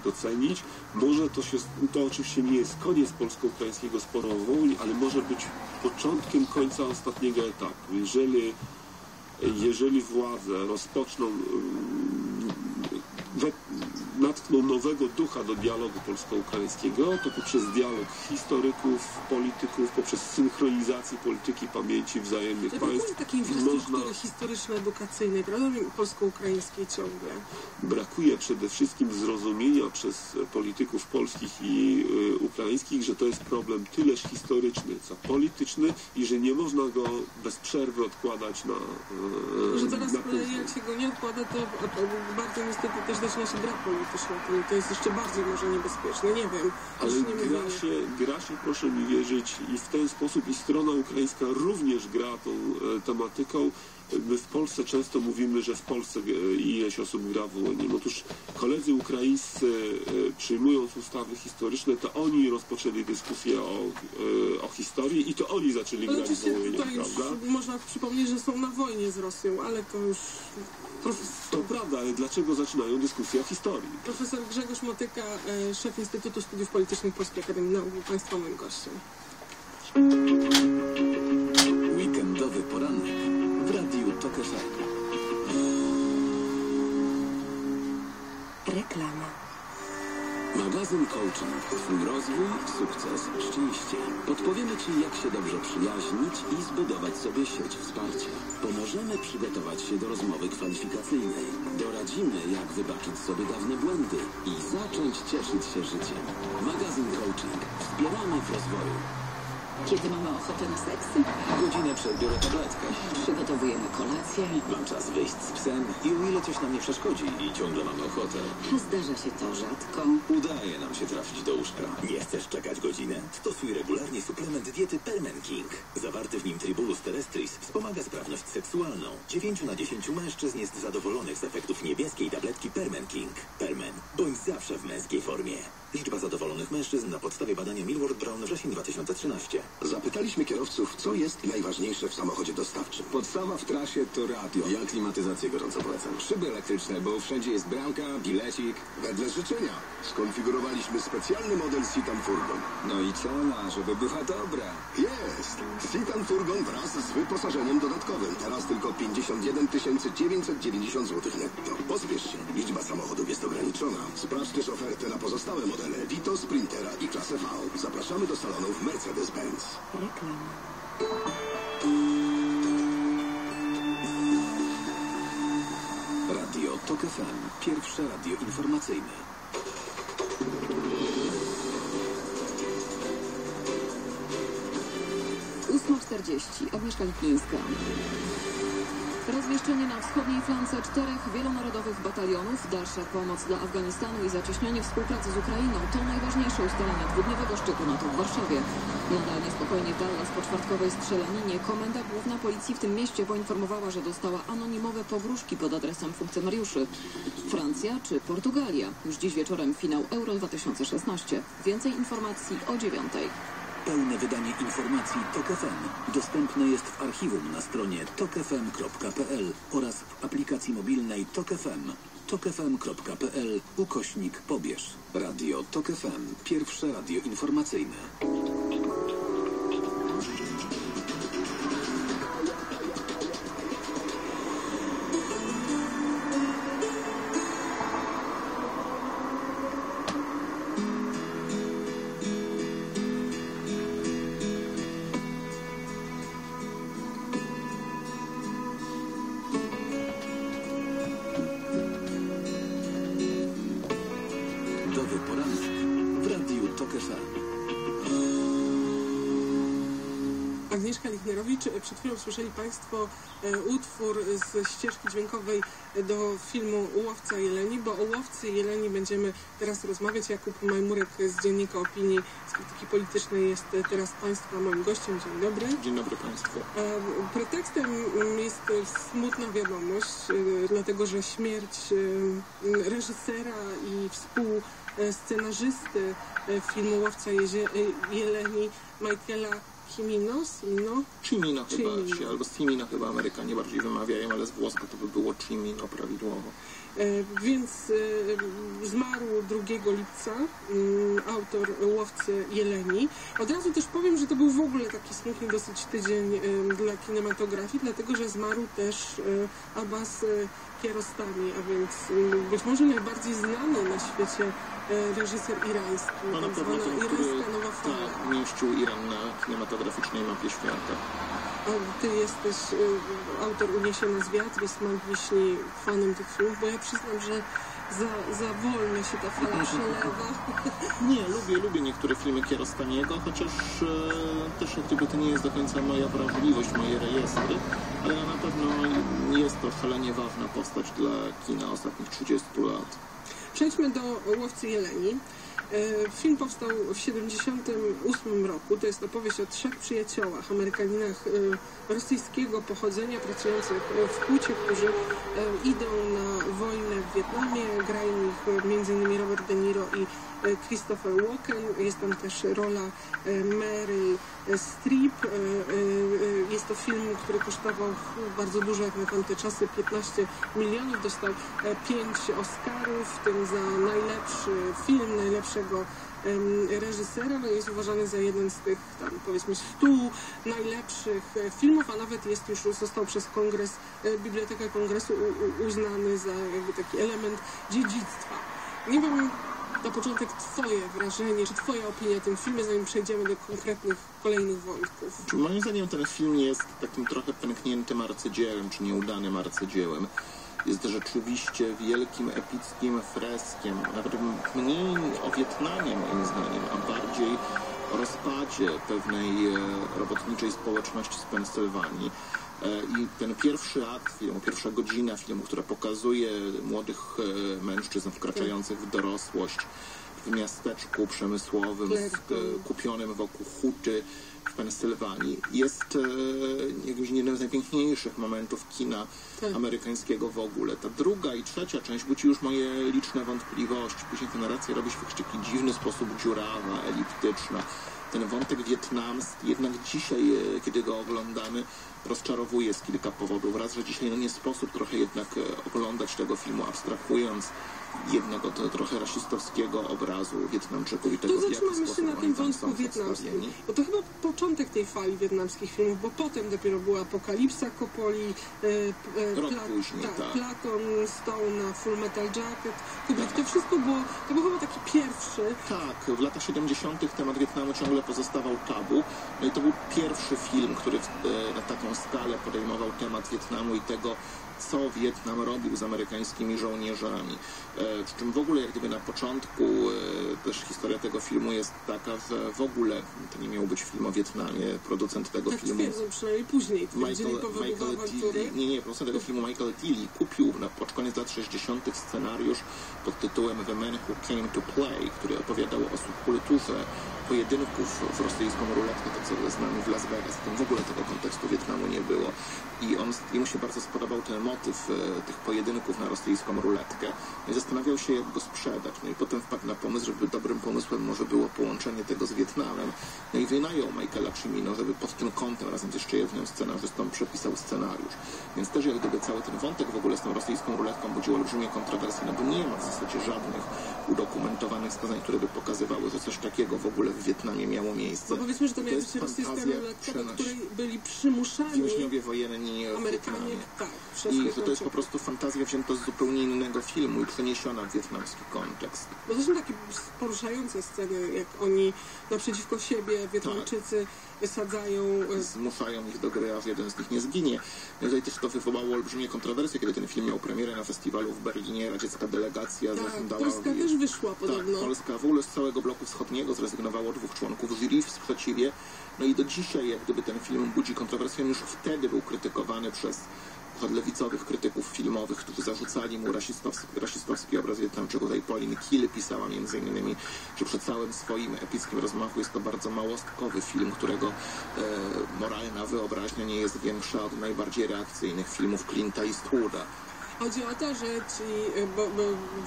docenić. Może to się, to oczywiście nie jest koniec polsko-ukraińskiego sporu o Wołyń, ale może być początkiem końca ostatniego etapu. Jeżeli, jeżeli władze rozpoczną mm, we, natkną nowego ducha do dialogu polsko-ukraińskiego, to poprzez dialog historyków, polityków, poprzez synchronizację polityki pamięci wzajemnych brakuje państw takiej można infrastruktury historyczno-edukacyjnej, prawda, polsko-ukraińskiej ciągle. brakuje przede wszystkim zrozumienia przez polityków polskich i y, ukraińskich, że to jest problem tyleż historyczny, co polityczny i że nie można go bez przerwy odkładać na, y, Że teraz na jak się go nie odkłada, to bardzo niestety też zaczyna się gra polityczna. To, to jest jeszcze bardziej może niebezpieczne, nie wiem. Ale nie gra się, gra się, proszę mi wierzyć, i w ten sposób i strona ukraińska również gra tą e, tematyką. My w Polsce często mówimy, że w Polsce e, ileś osób gra w Wołyniu. Otóż koledzy ukraińscy e, przyjmując ustawy historyczne, to oni rozpoczęli dyskusję o, e, o historii i to oni zaczęli grać w Wołyniu, prawda? można przypomnieć, że są na wojnie z Rosją, ale to już To, to prawda, ale dlaczego zaczynają dyskusję o historii? profesor Grzegorz Motyka, szef Instytutu Studiów Politycznych Polskiej Akademii Nauk, był Państwa moim gościem. Weekendowy poranek FM. Reklama. Magazyn Coaching. Twój rozwój, sukces, szczęście. Podpowiemy Ci, jak się dobrze przyjaźnić i zbudować sobie sieć wsparcia. Pomożemy przygotować się do rozmowy kwalifikacyjnej. Doradzimy, jak wybaczyć sobie dawne błędy i zacząć cieszyć się życiem. Magazyn Coaching. Wspieramy w rozwoju. Kiedy mamy ochotę na seksy, Godzinę przed biorę tabletkę. przygotowujemy kolację. Mam czas wyjść z psem i o ile coś nam nie przeszkodzi i ciągle mamy ochotę, Zdarza się to rzadko. udaje nam się trafić do łóżka. Nie chcesz czekać godzinę? Stosuj regularnie suplement diety Permen King. Zawarty w nim Tribulus terrestris wspomaga sprawność seksualną. 9 na 10 mężczyzn jest zadowolonych z efektów niebieskiej tabletki Permen King. Permen. Bądź zawsze w męskiej formie. Liczba zadowolonych mężczyzn na podstawie badania Millward Brown wrzesień 2013. Zapytaliśmy kierowców, co jest najważniejsze w samochodzie dostawczym. Podstawa w trasie to radio. Ja klimatyzację gorąco polecam. Szyby elektryczne, bo wszędzie jest bramka, bilecik. Wedle życzenia skonfigurowaliśmy specjalny model Citan Furgon. No i co ona, żeby była dobra? Jest! Citan Furgon wraz z wyposażeniem dodatkowym. Teraz tylko 51 990 zł netto. Pospiesz się. Liczba samochodów jest ograniczona. Sprawdź też ofertę na pozostałe modele Vito, Sprintera i klasę V. Zapraszamy do salonów Mercedes-Benz. Reklama. Radio Tok FM. Pierwsze radio informacyjne. Ósma 40. Agnieszka Lipińska. Rozmieszczenie na wschodniej flance czterech wielonarodowych batalionów, dalsza pomoc dla Afganistanu i zacieśnianie współpracy z Ukrainą to najważniejsze ustalenia dwudniowego szczytu NATO w Warszawie. Nadal niespokojnie Dallas po czwartkowej strzelaninie komenda główna policji w tym mieście poinformowała, że dostała anonimowe pogróżki pod adresem funkcjonariuszy. Francja czy Portugalia? Już dziś wieczorem finał Euro 2016. Więcej informacji o dziewiątej. Pełne wydanie informacji Tok FM dostępne jest w archiwum na stronie tokefm.pl oraz w aplikacji mobilnej Tok FM. tokefm.pl ukośnik pobierz. Radio Tok FM. Pierwsze radio informacyjne. Lichnerowicz. Przed chwilą słyszeli Państwo e, utwór z ścieżki dźwiękowej do filmu Łowca Jeleni, bo o Łowcy Jeleni będziemy teraz rozmawiać. Jakub Majmurek z Dziennika Opinii z Krytyki Politycznej jest teraz Państwa moim gościem. Dzień dobry. Dzień dobry Państwu. E, Pretekstem jest smutna wiadomość, e, dlatego że śmierć reżysera i współscenarzysty filmu Łowca Jezie- Jeleni Michaela Cimino, Cimino, Cimino chyba Cimino. się, albo Cimino chyba Amerykanie bardziej wymawiają, ale z włosku to by było Cimino prawidłowo. E, Więc e, Zmarł 2 lipca mm, autor Łowcy Jeleni. Od razu też powiem, że to był w ogóle taki smutny dosyć tydzień dla kinematografii, dlatego że zmarł też e, Abbas Kiarostami, a więc mm, być może najbardziej znany na świecie reżyser irański, No na tak pewno zwana irańska nowa fala. tak, mieścił Iran na kinematograficznej mapie świata. Ty jesteś y, autor Uniesiona z wiatr, jest Mark Wiśni fanem tych filmów, bo ja przyznam, że za, za wolno się ta fala przelewa. Nie, lubię, lubię niektóre filmy Kierostaniego, chociaż e, też jak gdyby to nie jest do końca moja wrażliwość, moje rejestry, ale na pewno jest to szalenie ważna postać dla kina ostatnich 30 lat. Przejdźmy do Łowcy Jeleni. E, Film powstał w 1978 roku. To jest opowieść o trzech przyjaciołach, Amerykaninach e, rosyjskiego pochodzenia, pracujących w hucie, którzy e, idą na wojnę w Wietnamie. Grają ich m.in. Robert De Niro i Christopher Walken. Jest tam też rola e, Mary. E, e, e, Jest to film, który kosztował bardzo dużo jak na tamte czasy, 15 milionów. Dostał 5 Oscarów, w tym za najlepszy film, najlepszego reżysera. No jest uważany za jeden z tych tam powiedzmy 100 najlepszych e, filmów, a nawet jest już został przez kongres, e, Biblioteka Kongresu uznany za jakby taki element dziedzictwa. Nie wiem na początek Twoje wrażenie, czy Twoja opinia o tym filmie, zanim przejdziemy do konkretnych kolejnych wątków. Czy Moim zdaniem ten film jest takim trochę pękniętym arcydziełem, czy nieudanym arcydziełem. Jest rzeczywiście wielkim, epickim freskiem, mniej o Wietnamie moim zdaniem, a bardziej o rozpadzie pewnej e, robotniczej społeczności z Pensylwanii. E, I ten pierwszy akt filmu, pierwsza godzina filmu, która pokazuje młodych e, mężczyzn wkraczających w dorosłość w miasteczku przemysłowym, e, kupionym wokół huty w Pensylwanii, jest jakimś jednym z najpiękniejszych momentów kina Tak. amerykańskiego w ogóle. Ta druga i trzecia część budzi już moje liczne wątpliwości. Później ta narracja robi się w jakiś taki dziwny sposób dziurawa, eliptyczna. Ten wątek wietnamski jednak dzisiaj, kiedy go oglądamy, rozczarowuje z kilka powodów. Raz, że dzisiaj no nie sposób trochę jednak e, oglądać tego filmu, abstrahując jednak od trochę rasistowskiego obrazu Wietnamczyków i tego, To w jaki zatrzymamy się sposób na oni tym tam wątku są wietnamskim. przedstawieni. Bo to chyba początek tej fali wietnamskich filmów, bo potem dopiero była Apokalipsa Coppoli, e, e, Rok później, tak, tak. Platon, Stone, Full Metal Jacket, Kubrick. To wszystko było, to był chyba taki pierwszy. Tak, w latach 70. temat Wietnamu ciągle pozostawał tabu. No i to był pierwszy film, który w, e, na taką skalę podejmował temat Wietnamu i tego, co Wietnam robił z amerykańskimi żołnierzami. E, przy czym w ogóle, jak gdyby na początku e, też historia tego filmu jest taka, że w ogóle to nie miał być film o Wietnamie. Producent tego Tak filmu twierdzą przynajmniej później. Michael, Michael. Tilly, nie, nie, producent tego filmu Michael Tilly kupił na pod koniec lat 60. scenariusz pod tytułem The Man Who Came to Play, który opowiadał o subkulturze pojedynków w rosyjską ruletkę, to co znamy w Las Vegas. Tam w ogóle tego kontekstu Wietnamu nie było. I on, się bardzo spodobał ten motyw e, tych pojedynków na rosyjską ruletkę. I zastanawiał się, jak go sprzedać. No i potem wpadł na pomysł, żeby dobrym pomysłem może było połączenie tego z Wietnamem. No i wynajął Michaela Cimino, żeby pod tym kątem razem z jeszcze jednym scenarzystą przepisał scenariusz. Więc też jak gdyby cały ten wątek w ogóle z tą rosyjską ruletką budził olbrzymie kontrowersje, no bo nie ma w zasadzie żadnych udokumentowanych skazań, które by pokazywały, że coś takiego w ogóle w Wietnamie miało miejsce. Bo powiedzmy, że to I miała być rosyjska ruletka, do której byli przymuszani Więźniowie wojenni Amerykanie. Tak, I że to Wietnamczyków. jest po prostu fantazja wzięta z zupełnie innego filmu i przeniesiona w wietnamski kontekst. Bo to są takie poruszające sceny, jak oni naprzeciwko siebie, Wietnamczycy, sadzają e, Zmuszają ich do gry, aż jeden z nich nie zginie. Tutaj też to wywołało olbrzymie kontrowersje, kiedy ten film miał premierę na festiwalu w Berlinie. Radziecka delegacja Tak, zażądała... Polska też wyszła podobno. Tak, Polska w ogóle z całego bloku wschodniego zrezygnowało dwóch członków jury w sprzeciwie. No i do dzisiaj, jak gdyby ten film budzi kontrowersję, on już wtedy był krytykowany przez od lewicowych krytyków filmowych, którzy zarzucali mu rasistowski, rasistowski obraz Wietnamczyków. Tutaj Pauline Kiel pisała między innymi, że przy całym swoim epickim rozmachu jest to bardzo małostkowy film, którego e, moralna wyobraźnia nie jest większa od najbardziej reakcyjnych filmów Clint'a Eastwooda. Chodzi o to, że ci e, bo, bo,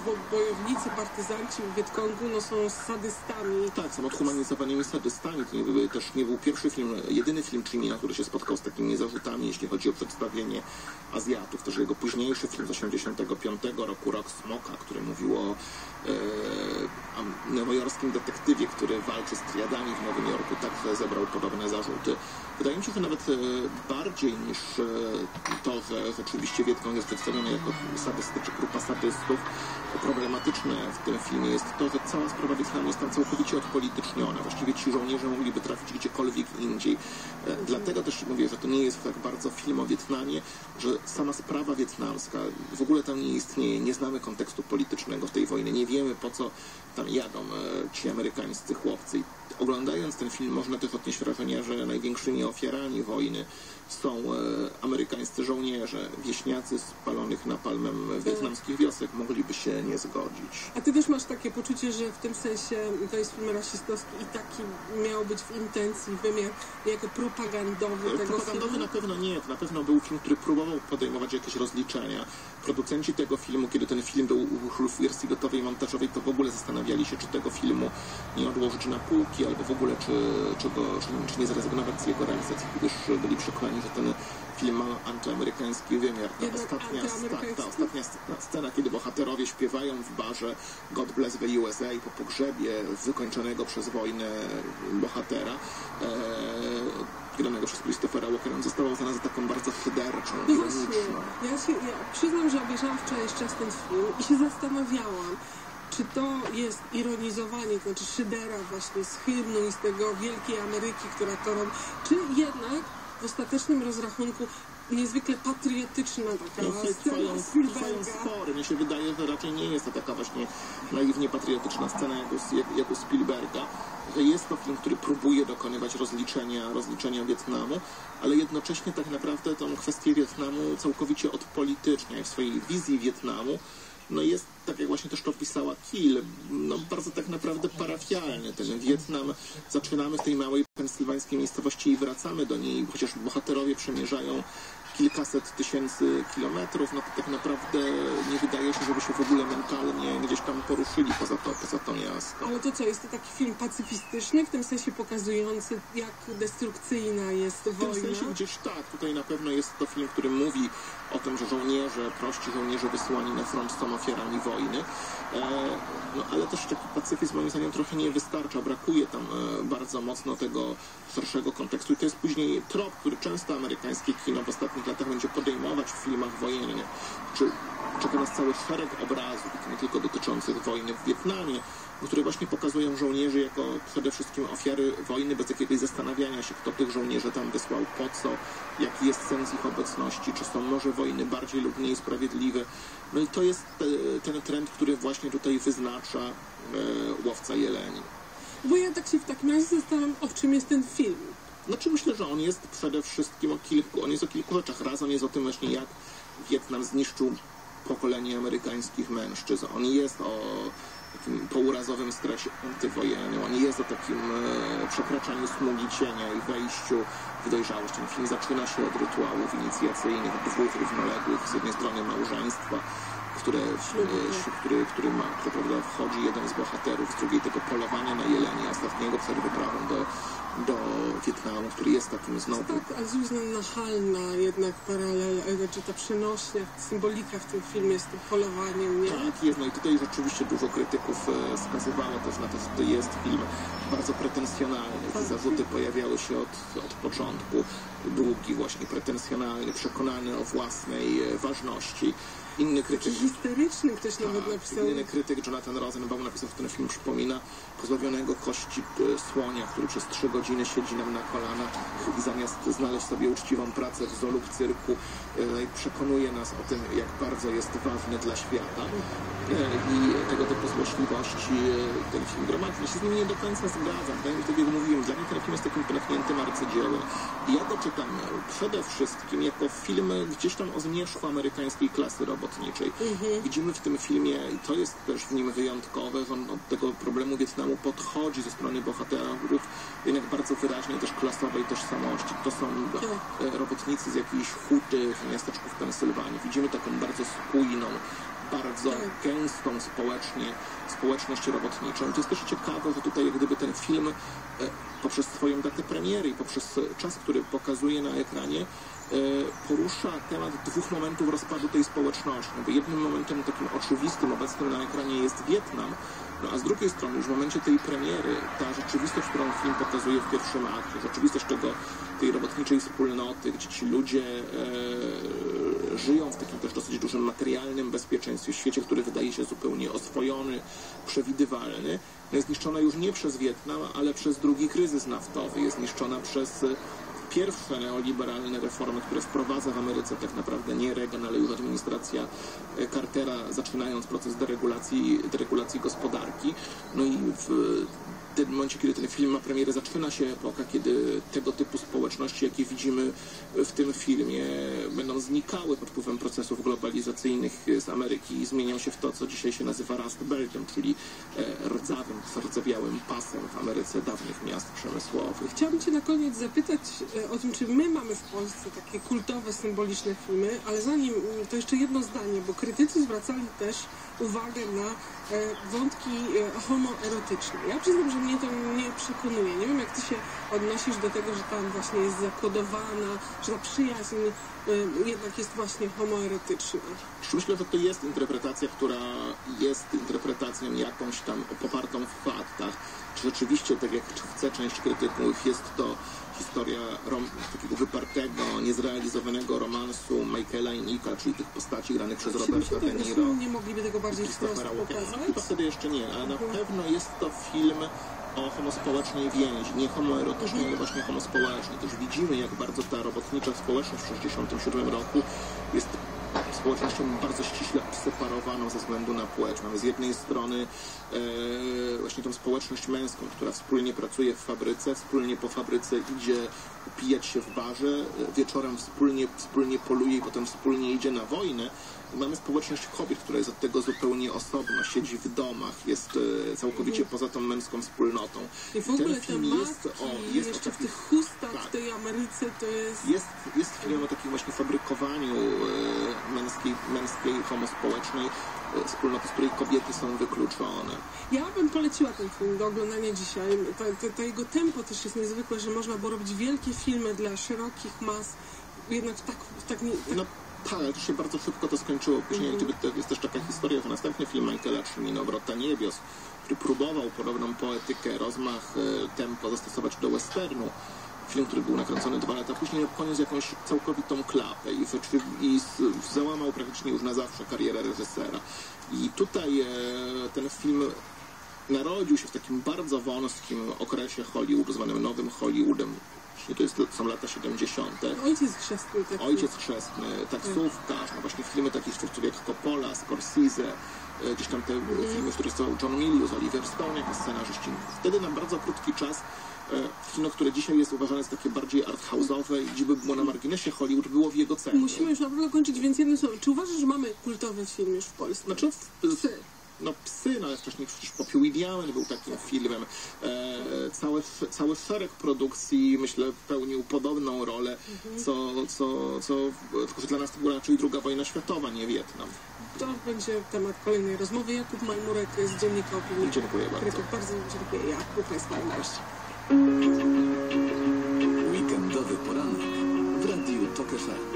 bo, bojownicy, partyzanci w Wietkongu no, są sadystami. Tak, są odhumanizowanymi sadystami. To też nie był pierwszy film, jedyny film Chimina, który się spotkał z takimi zarzutami, jeśli chodzi o przedstawienie Azjatów. Też jego późniejszy film z 85 roku, Rok Smoka, który mówił o nowojorskim detektywie, który walczy z triadami w Nowym Jorku, także zebrał podobne zarzuty. Wydaje mi się, że nawet e, bardziej niż e, to, że rzeczywiście Wietkong jest przedstawiony jako sadysty czy grupa sadystów, problematyczne w tym filmie jest to, że cała sprawa Wietnamu jest tam całkowicie odpolityczniona. Właściwie ci żołnierze mogliby trafić gdziekolwiek indziej. E, Dlatego też mówię, że to nie jest tak bardzo film o Wietnamie, że sama sprawa wietnamska w ogóle tam nie istnieje. Nie znamy kontekstu politycznego tej wojny. Nie wiemy po co tam jadą e, ci amerykańscy chłopcy. Oglądając ten film można też odnieść wrażenie, że największymi ofiarami wojny są e, amerykańscy żołnierze, wieśniacy spalonych napalmem wietnamskich wiosek mogliby się nie zgodzić. A ty też masz takie poczucie, że w tym sensie to jest film rasistowski i taki miał być w intencji wymiar jako propagandowy tego Propagandowy filmu? na pewno nie, to na pewno był film, który próbował podejmować jakieś rozliczenia. Producenci tego filmu, kiedy ten film był w wersji gotowej montażowej, to w ogóle zastanawiali się, czy tego filmu nie odłożyć na półki, albo w ogóle, czy, czy, go, czy, czy nie zrezygnować z jego realizacji, gdyż byli przekonani, że ten film ma antyamerykański wymiar. Ta Jednak ostatnia, ta, ostatnia scena- kiedy bohaterowie śpiewają w barze God Bless the USA po pogrzebie wykończonego przez wojnę bohatera, e, granego przez Christophera Walkera, została uznana za taką bardzo szyderczą, No właśnie, ironiczną. ja, się, ja przyznam, że obejrzałam wczoraj jeszcze raz ten film i się zastanawiałam, czy to jest ironizowanie, to znaczy szydera właśnie z hymnu i z tego wielkiej Ameryki, która to robi, czy jednak w ostatecznym rozrachunku niezwykle patriotyczna taka No, scena Spielberga. spory. Mnie się wydaje, że raczej nie jest to taka właśnie naiwnie patriotyczna scena jak u, jak, jak u Spielberga. Jest to film, który próbuje dokonywać rozliczenia, rozliczenia Wietnamu, ale jednocześnie tak naprawdę tą kwestię Wietnamu całkowicie odpolitycznia i w swojej wizji Wietnamu no jest, tak jak właśnie też to pisała Kill, no bardzo tak naprawdę parafialny. Ten Wietnam, zaczynamy z tej małej pensylwańskiej miejscowości i wracamy do niej, chociaż bohaterowie przemierzają kilkaset tysięcy kilometrów, no to tak naprawdę nie wydaje się, żeby się w ogóle mentalnie gdzieś tam poruszyli poza to, poza to miasto. Ale to co, jest to taki film pacyfistyczny, w tym sensie pokazujący, jak destrukcyjna jest W tym wojna? sensie gdzieś tak, tutaj na pewno jest to film, który mówi o tym, że żołnierze, prości żołnierze wysyłani na front są ofiarami wojny, no ale też taki pacyfizm moim zdaniem trochę nie wystarcza, brakuje tam e, bardzo mocno tego szerszego kontekstu. I to jest później trop, który często amerykańskie kino w ostatnich latach będzie podejmować w filmach wojennych, czy czeka nas cały szereg obrazów, nie tylko dotyczących wojny w Wietnamie, które właśnie pokazują żołnierzy jako przede wszystkim ofiary wojny, bez jakiegoś zastanawiania się, kto tych żołnierzy tam wysłał, po co, jaki jest sens ich obecności, czy są może wojny bardziej lub mniej sprawiedliwe. No i to jest e, ten trend, który właśnie tutaj wyznacza e, łowca jeleni. Bo ja tak się w takim razie zastanawiam, o czym jest ten film. Znaczy myślę, że on jest przede wszystkim o kilku, on jest o kilku rzeczach. Raz on jest o tym właśnie, jak Wietnam zniszczył pokolenie amerykańskich mężczyzn. On jest o takim pourazowym stresie antywojennym. On jest o takim e, przekraczaniu smugi cienia i wejściu w dojrzałość. Ten film zaczyna się od rytuałów inicjacyjnych dwóch równoległych, z jednej strony małżeństwa, które, e, ślub, który, który ma, który, prawda, wchodzi jeden z bohaterów, z drugiej tego polowania na jelenie, ostatniego przed wyprawą do, do Wietnamu, który jest takim znowu Tak, ale nachalna jednak paralela, e, znaczy ta przenośnia, symbolika w tym filmie z tym polowaniem, nie? Tak, jest. No i tutaj rzeczywiście dużo krytyków e, wskazywało też na to, że to jest film bardzo pretensjonalny. Te zarzuty pojawiały się od, od początku. Długi, właśnie pretensjonalny, przekonany o własnej ważności. Inny krytyk... Histeryczny ktoś nawet napisał. inny krytyk Jonathan Rosenbaum napisał, że ten film przypomina pozbawionego kości słonia, który przez trzy godziny siedzi nam na kolanach i zamiast znaleźć sobie uczciwą pracę w zoo lub cyrku, e, przekonuje nas o tym, jak bardzo jest ważny dla świata. E, I tego typu złośliwe jakości e, ten film gromadzi. Ja się z nim nie do końca zgadzam. Tak jak mówiłem, dla mnie ten film jest takim pękniętym arcydziełem. I ja go czytam przede wszystkim jako film gdzieś tam o zmierzchu amerykańskiej klasy robotniczej. Widzimy w tym filmie, i to jest też w nim wyjątkowe, że on od tego problemu Wietnamu podchodzi ze strony bohaterów jednak bardzo wyraźnie też klasowej tożsamości. To są e, robotnicy z jakichś hutych miasteczków w Pensylwanii. Widzimy taką bardzo spójną, bardzo gęstą społecznie, społeczność robotniczą. To jest też ciekawe, że tutaj jak gdyby ten film e, poprzez swoją datę premiery i poprzez czas, który pokazuje na ekranie, e, porusza temat dwóch momentów rozpadu tej społeczności. No Bo jednym momentem takim oczywistym, obecnym na ekranie jest Wietnam, a z drugiej strony już w momencie tej premiery ta rzeczywistość, którą film pokazuje w pierwszym akcie, rzeczywistość tego, tej robotniczej wspólnoty, gdzie ci ludzie e, żyją w takim też dosyć dużym materialnym bezpieczeństwie, świecie, który wydaje się zupełnie oswojony, przewidywalny, no jest zniszczona już nie przez Wietnam, ale przez drugi kryzys naftowy, jest zniszczona przez pierwsze neoliberalne reformy, które wprowadza w Ameryce tak naprawdę nie Reagan, ale już administracja e, Cartera, zaczynając proces deregulacji, deregulacji gospodarki. No i w tym momencie, kiedy ten film ma premierę, zaczyna się epoka, kiedy tego typu społeczności, jakie widzimy w tym filmie, będą znikały pod wpływem procesów globalizacyjnych z Ameryki i zmienią się w to, co dzisiaj się nazywa Rust Beltem, czyli e, rdzawym, zardzewiałym pasem w Ameryce dawnych miast przemysłowych. Chciałabym Cię na koniec zapytać e, o tym, czy my mamy w Polsce takie kultowe, symboliczne filmy, ale zanim mm, to jeszcze jedno zdanie, bo krytycy zwracali też uwagę na e, wątki e, homoerotyczne. Ja przyznam, że mnie to nie przekonuje. Nie wiem, jak Ty się odnosisz do tego, że tam właśnie jest zakodowana, że ta przyjaźń e, jednak jest właśnie homoerotyczna. Myślę, że to jest interpretacja, która jest interpretacją jakąś tam popartą w faktach. Czy rzeczywiście, tak jak chce część krytyków, jest to historia rom, takiego wypartego, niezrealizowanego romansu Michaela i Nicka, czyli tych postaci granych przez Roberta De Niro. nie mogliby tego bardziej wprost. No, pokazać? to wtedy jeszcze nie, ale na pewno jest to film o homospołecznej więzi, nie homoerotycznej, ale właśnie homospołecznej. Też widzimy, jak bardzo ta robotnicza społeczność w 1967 roku jest społecznością bardzo ściśle separowaną ze względu na płeć. Mamy z jednej strony e, właśnie tą społeczność męską, która wspólnie pracuje w fabryce, wspólnie po fabryce idzie upijać się w barze, e, wieczorem wspólnie, wspólnie poluje i potem wspólnie idzie na wojnę. Mamy społeczność kobiet, która jest od tego zupełnie osobna, siedzi w domach, jest e, całkowicie poza tą męską wspólnotą. I w ogóle te maski, jest o, jest o jeszcze w takich- tych chustach tak. w tej Ameryce, to jest... jest, jest film o takim właśnie fabrykowaniu e, męskiej, męskiej homospołecznej wspólnoty, z której kobiety są wykluczone. Ja bym poleciła ten film do oglądania dzisiaj. To, to, to jego tempo też jest niezwykłe, że można było robić wielkie filmy dla szerokich mas, jednak tak, tak nie, tak No tak, ale to się bardzo szybko to skończyło. Później gdyby to jest też taka historia, że następny film Michaela Cimino, Obrota Niebios, który próbował podobną poetykę, rozmach, e, tempo zastosować do westernu. Film, który był nakręcony dwa lata później, poniósł jakąś całkowitą klapę i, i załamał praktycznie już na zawsze karierę reżysera. I tutaj e, ten film narodził się w takim bardzo wąskim okresie Hollywood, zwanym Nowym Hollywoodem. Właśnie To jest, to są lata 70. ojciec chrzestny taki. Ojciec chrzestny, taksówkarz, no właśnie filmy takich twórców jak Coppola, Scorsese, e, gdzieś tam te e, filmy, w których stał John Milius, Oliver Stone jako scenarzyści. Wtedy na bardzo krótki czas kino, które dzisiaj jest uważane za takie bardziej arthouse'owe i gdzie by było na marginesie Hollywood, było w jego cenie. Musimy już naprawdę kończyć, więc jednym słowem. Czy uważasz, że mamy kultowy film już w Polsce? Znaczy, w, Psy. no psy, no ale wcześniej przecież Popiół i Diament był takim filmem. E, cały, cały szereg produkcji, myślę, pełnił podobną rolę, co, co, co, tylko że dla nas to była raczej druga wojna światowa, nie Wietnam. To będzie temat kolejnej rozmowy. Jakub Majmurek z Dziennika Opinii. Dziękuję bardzo. Krytyk, bardzo dziękuję. Jakub Państwa gość. Weekendowy poranek w Radiu Tok FM.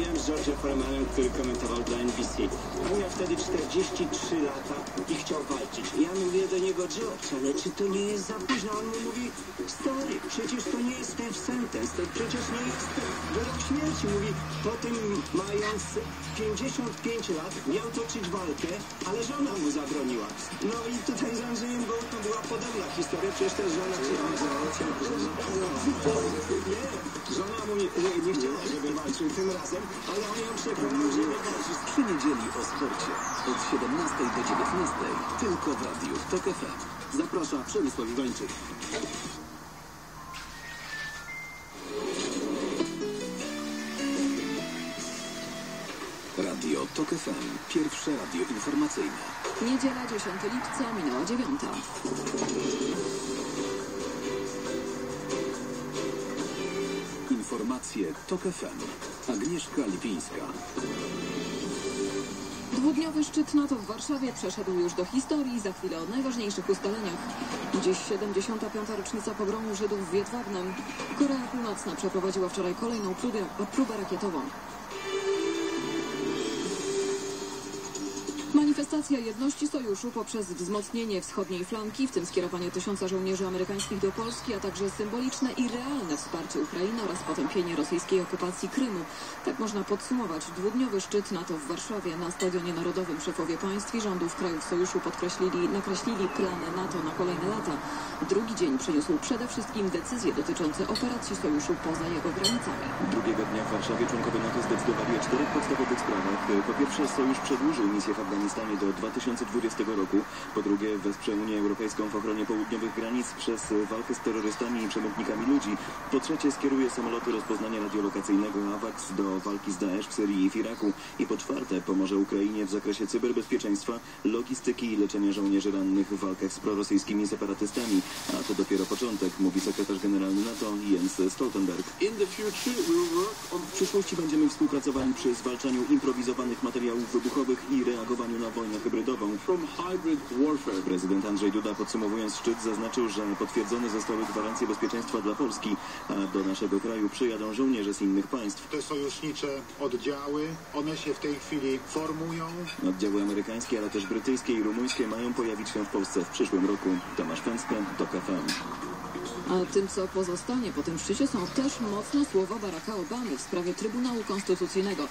Rozmawiałem z George'em Foremanem, który komentował dla NBC. Miał wtedy 43 lata i chciał walczyć. Ja mówię do niego, George, ale czy to nie jest za późno? On mi mówi, stary, przecież to nie jest death sentence, to przecież nie jest wyrok śmierci. Mówi, potem mając 55 lat, miał toczyć walkę, ale żona mu zabroniła. No i tutaj z Andrzejem było, to była podobna historia, przecież też żona nie, żona mu nie, nie, nie chciała, żeby walczył tym razem, Przy niedzieli o sporcie. Od 17 do 19. Tylko w Radiu TOK FM. Zaprasza Przemysław Iwańczyk. Radio TOK FM. Pierwsze radio informacyjne. Niedziela 10 lipca minęła dziewiąta. Informacje TOK FM. Agnieszka Lipińska. Dwudniowy szczyt NATO w Warszawie przeszedł już do historii. Za chwilę o najważniejszych ustaleniach. Dziś 75. rocznica pogromu Żydów w Wiedwabnem. Korea Północna przeprowadziła wczoraj kolejną próbę, próbę rakietową. Manifestacja jedności sojuszu poprzez wzmocnienie wschodniej flanki, w tym skierowanie tysiąca żołnierzy amerykańskich do Polski, a także symboliczne i realne wsparcie Ukrainy oraz potępienie rosyjskiej okupacji Krymu. Tak można podsumować dwudniowy szczyt NATO w Warszawie. Na Stadionie Narodowym szefowie państw i rządów krajów sojuszu podkreślili, nakreślili plany NATO na kolejne lata. Drugi dzień przyniósł przede wszystkim decyzje dotyczące operacji sojuszu poza jego granicami. Drugiego dnia w Warszawie członkowie NATO zdecydowali o czterech podstawowych sprawach. Po pierwsze, Sojusz przedłużył misję w Afganistanie do 2020 roku. Po drugie, wesprze Unię Europejską w ochronie południowych granic przez walkę z terrorystami i przemytnikami ludzi. Po trzecie, skieruje samoloty rozpoznania radiolokacyjnego AWACS do walki z Daesh w Syrii i w Iraku. I po czwarte, pomoże Ukrainie w zakresie cyberbezpieczeństwa, logistyki i leczenia żołnierzy rannych w walkach z prorosyjskimi separatystami. A to dopiero początek, mówi sekretarz generalny NATO Jens Stoltenberg. W przyszłości będziemy współpracowali przy zwalczaniu improwizowanych materiałów wybuchowych i reagowaniu na wojnę hybrydową. Prezydent Andrzej Duda podsumowując szczyt zaznaczył, że potwierdzone zostały gwarancje bezpieczeństwa dla Polski, a do naszego kraju przyjadą żołnierze z innych państw. Te sojusznicze oddziały, one się w tej chwili formują. Oddziały amerykańskie, ale też brytyjskie i rumuńskie mają pojawić się w Polsce w przyszłym roku. Tomasz Pęcka, TOK FM. A tym, co pozostanie po tym szczycie, są też mocne słowa Baracka Obamy w sprawie Trybunału Konstytucyjnego.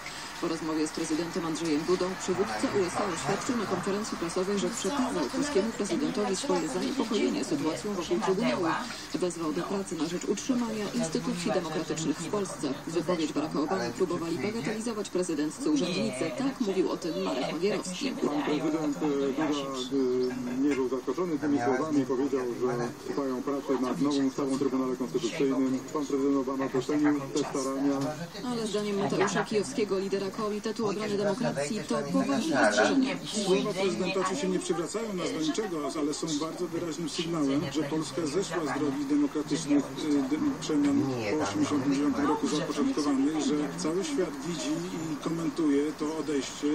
Po rozmowie z prezydentem Andrzejem Dudą przywódca USA oświadczył na konferencji prasowej, że przekazał polskiemu prezydentowi swoje zaniepokojenie sytuacją wokół Trybunału. Wezwał do pracy na rzecz utrzymania instytucji demokratycznych w Polsce. Wypowiedź Baracka Obamy próbowali bagatelizować prezydenccy urzędnicy. Tak mówił o tym Marek Magierowski. Pan prezydent e, Duda e, nie był zaskoczony tymi słowami. Powiedział, że trwają prace nad nową ustawą Trybunale Konstytucyjnym. Pan prezydent Obama docenił te starania. Ale zdaniem Mateusza Kijowskiego, lidera Komitetu Obrony Demokracji, to poważne ostrzeżenie. Słowa prezydenta oczywiście nie przywracają nas do niczego, ale są bardzo wyraźnym sygnałem, że Polska zeszła z drogi demokratycznych y, przemian po 1989 roku zapoczątkowanych, że cały świat widzi i komentuje to odejście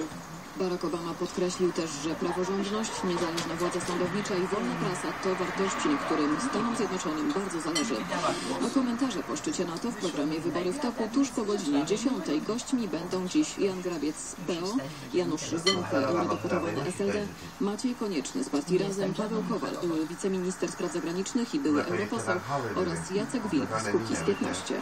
Barack Obama podkreślił też, że praworządność, niezależna władza sądownicza i wolna prasa to wartości, którym Stanom Zjednoczonym bardzo zależy. A komentarze po szczycie NATO w programie Wybory w toku tuż po godzinie 10. Gośćmi będą dziś Jan Grabiec z PO, Janusz Zenka, eurodeputowany SLD, Maciej Konieczny z partii Razem, Paweł Kowal, były wiceminister spraw zagranicznych i były europoseł oraz Jacek Wilk z Kukiz 15.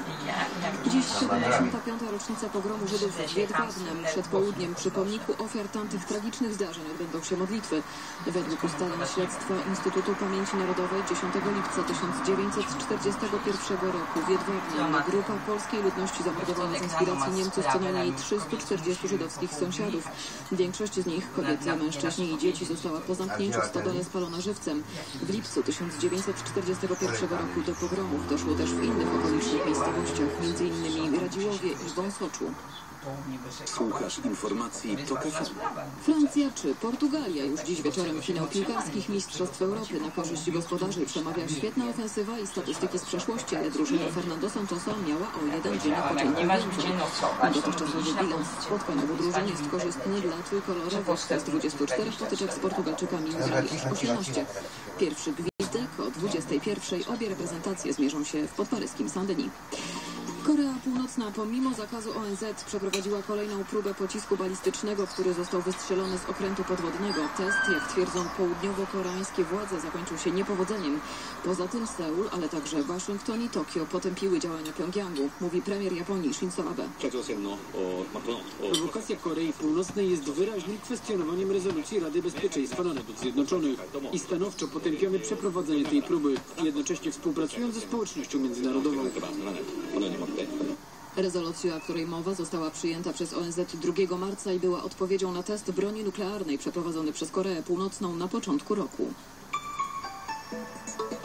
Dziś 75. rocznica pogromu Żydów w Wiedwabnem. Przed południem przy pomniku ofiar tamtych tragicznych zdarzeń odbędą się modlitwy. Według ustaleń śledztwa Instytutu Pamięci Narodowej 10 lipca 1941 roku w Wiedwabnem grupa polskiej ludności zamordowała z inspiracji Niemców co najmniej 340 żydowskich sąsiadów. Większość z nich, kobiety, mężczyźni i dzieci, została po zamknięciu w stodole spalona żywcem. W lipcu 1941 roku do pogromów doszło też w innych okolicznych miejscowościach, m.in. Radziłowie i Wąsoczu. Słuchasz informacji TOK FM. Francja czy Portugalia? Już dziś wieczorem finał piłkarskich Mistrzostw Europy. Na korzyść gospodarzy przemawia świetna ofensywa i statystyki z przeszłości, ale drużyna Fernando Santosa miała o jeden dzień odpoczynku więcej. Dotychczasowy bilans spotkań obu drużyn jest korzystny dla trójkolorowych. Z 24 potyczek z Portugalczykami ugrali aż 18. Pierwszy gwizdek o 21. Obie reprezentacje zmierzą się w podparyskim Saint-Denis. Korea Północna pomimo zakazu ONZ przeprowadziła kolejną próbę pocisku balistycznego, który został wystrzelony z okrętu podwodnego. Test, jak twierdzą południowo-koreańskie władze, zakończył się niepowodzeniem. Poza tym Seul, ale także Waszyngton i Tokio potępiły działania Pjongjangu, mówi premier Japonii Shinzo Abe. Prowokacja Korei Północnej jest wyraźnym kwestionowaniem rezolucji Rady Bezpieczeństwa Narodów Zjednoczonych i stanowczo potępiamy przeprowadzenie tej próby, jednocześnie współpracując ze społecznością międzynarodową. Rezolucja, o której mowa, została przyjęta przez ONZ 2 marca i była odpowiedzią na test broni nuklearnej przeprowadzony przez Koreę Północną na początku roku.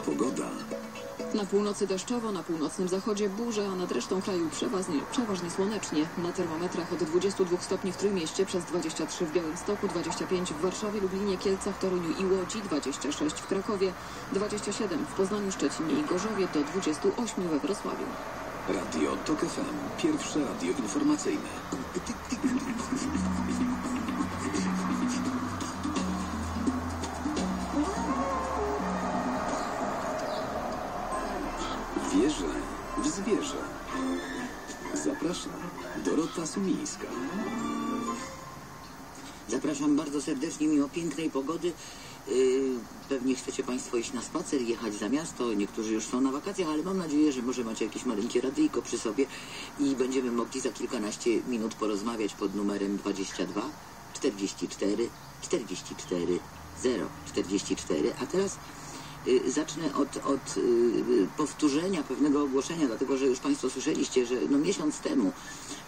Pogoda. Na północy deszczowo, na północnym zachodzie burze, a nad resztą kraju przeważnie, przeważnie słonecznie. Na termometrach od 22 stopni w Trójmieście przez 23 w Białymstoku, 25 w Warszawie, Lublinie, Kielcach, Toruniu i Łodzi, 26 w Krakowie, 27 w Poznaniu, Szczecinie i Gorzowie, do 28 we Wrocławiu. Radio TOK FM. Pierwsze radio informacyjne. Wierzę w zwierzę. Zapraszam Dorota Sumińska. Zapraszam bardzo serdecznie, mimo pięknej pogody. Yy, Pewnie chcecie Państwo iść na spacer, jechać za miasto. Niektórzy już są na wakacjach, ale mam nadzieję, że może macie jakieś maleńkie radyjko przy sobie i będziemy mogli za kilkanaście minut porozmawiać pod numerem 22 44 44 0 44. A teraz y, zacznę od, od y, powtórzenia pewnego ogłoszenia, dlatego że już Państwo słyszeliście, że no miesiąc temu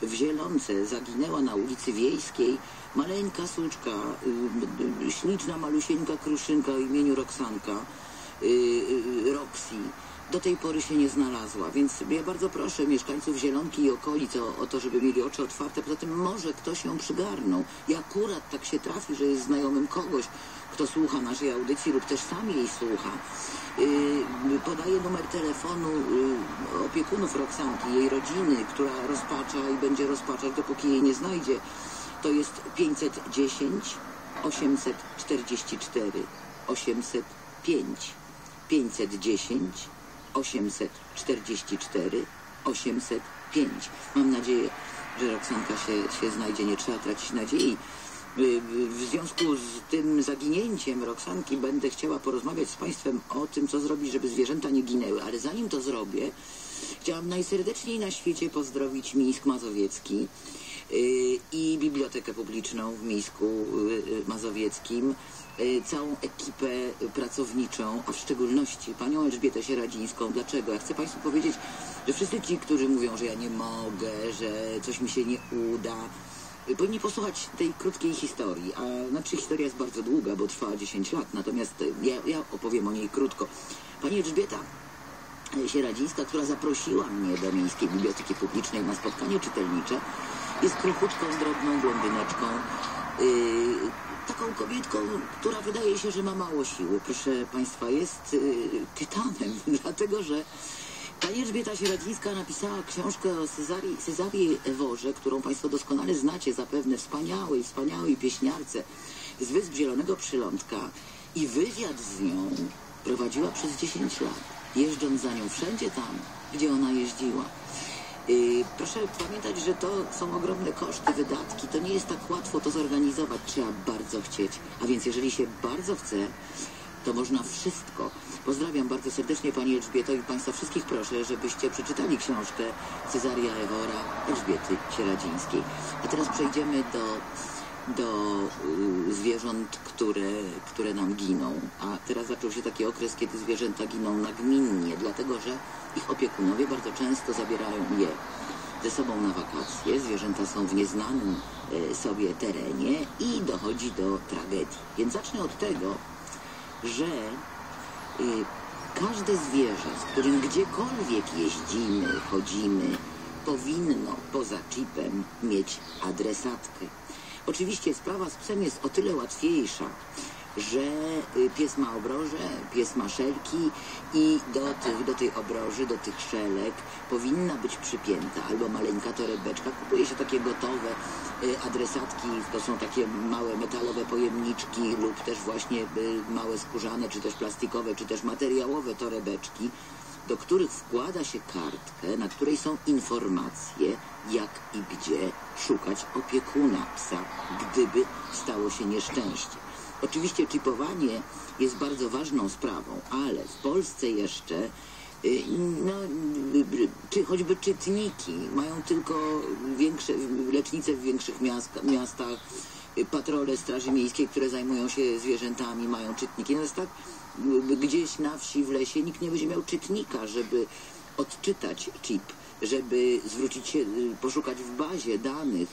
w Zielonce zaginęła na ulicy Wiejskiej maleńka suczka, y, y, śliczna, malusieńka kruszynka o imieniu Roxanka, y, y, Roxy. Do tej pory się nie znalazła, więc ja bardzo proszę mieszkańców Zielonki i okolic o, o to, żeby mieli oczy otwarte. Poza tym może ktoś ją przygarnął i akurat tak się trafi, że jest znajomym kogoś, kto słucha naszej audycji lub też sam jej słucha. Yy, podaję numer telefonu yy, opiekunów Roxanki, jej rodziny, która rozpacza i będzie rozpaczać, dopóki jej nie znajdzie. To jest 510 844 805 510 844 805. Mam nadzieję, że Roxanka się, się znajdzie, nie trzeba tracić nadziei. Y, W związku z tym zaginięciem Roxanki będę chciała porozmawiać z Państwem o tym, co zrobić, żeby zwierzęta nie ginęły. Ale zanim to zrobię, chciałam najserdeczniej na świecie pozdrowić Mińsk Mazowiecki y, i Bibliotekę Publiczną w Mińsku y, Mazowieckim, całą ekipę pracowniczą, a w szczególności panią Elżbietę Sieradzińską. Dlaczego? Ja chcę Państwu powiedzieć, że wszyscy ci, którzy mówią, że ja nie mogę, że coś mi się nie uda, y, powinni posłuchać tej krótkiej historii. A znaczy historia jest bardzo długa, bo trwała 10 lat, natomiast ja, ja opowiem o niej krótko. Pani Elżbieta Sieradzińska, która zaprosiła mnie do Miejskiej Biblioteki Publicznej na spotkanie czytelnicze, jest kruchutką, drobną blondyneczką, yy, taką kobietką, która wydaje się, że ma mało siły. Proszę Państwa, jest yy, tytanem, dlatego że Pani Elżbieta Sieradzińska napisała książkę o Cezarii, Cezarii Eworze, którą Państwo doskonale znacie zapewne, wspaniałej, wspaniałej pieśniarce z Wysp Zielonego Przylądka i wywiad z nią prowadziła przez 10 lat, jeżdżąc za nią wszędzie tam, gdzie ona jeździła. Yy, proszę pamiętać, że to są ogromne koszty, wydatki. To nie jest tak łatwo to zorganizować. Trzeba bardzo chcieć. A więc jeżeli się bardzo chce, to można wszystko. Pozdrawiam bardzo serdecznie Pani Elżbieto i Państwa wszystkich proszę, żebyście przeczytali książkę Cezaria Ewora Elżbiety Sieradzińskiej. A teraz przejdziemy do, do y, zwierząt, które, które nam giną. A teraz zaczął się taki okres, kiedy zwierzęta giną nagminnie, dlatego że ich opiekunowie bardzo często zabierają je ze sobą na wakacje. Zwierzęta są w nieznanym e, sobie terenie i dochodzi do tragedii. Więc zacznę od tego, że y, każde zwierzę, z którym gdziekolwiek jeździmy, chodzimy, powinno poza chipem mieć adresatkę. Oczywiście sprawa z psem jest o tyle łatwiejsza, że y, pies ma obroże, pies ma szelki i do, tych, do tej obroży, do tych szelek powinna być przypięta albo maleńka torebeczka. Kupuje się takie gotowe y, adresatki, to są takie małe metalowe pojemniczki lub też właśnie y, małe skórzane, czy też plastikowe, czy też materiałowe torebeczki. do których wkłada się kartkę, na której są informacje, jak i gdzie szukać opiekuna psa, gdyby stało się nieszczęście. Oczywiście chipowanie jest bardzo ważną sprawą, ale w Polsce jeszcze y, no, y, czy choćby czytniki mają tylko większe lecznice w większych miast, miastach, y, patrole Straży Miejskiej, które zajmują się zwierzętami, mają czytniki. No tak, gdzieś na wsi, w lesie nikt nie będzie miał czytnika, żeby odczytać chip, żeby zwrócić się, poszukać w bazie danych,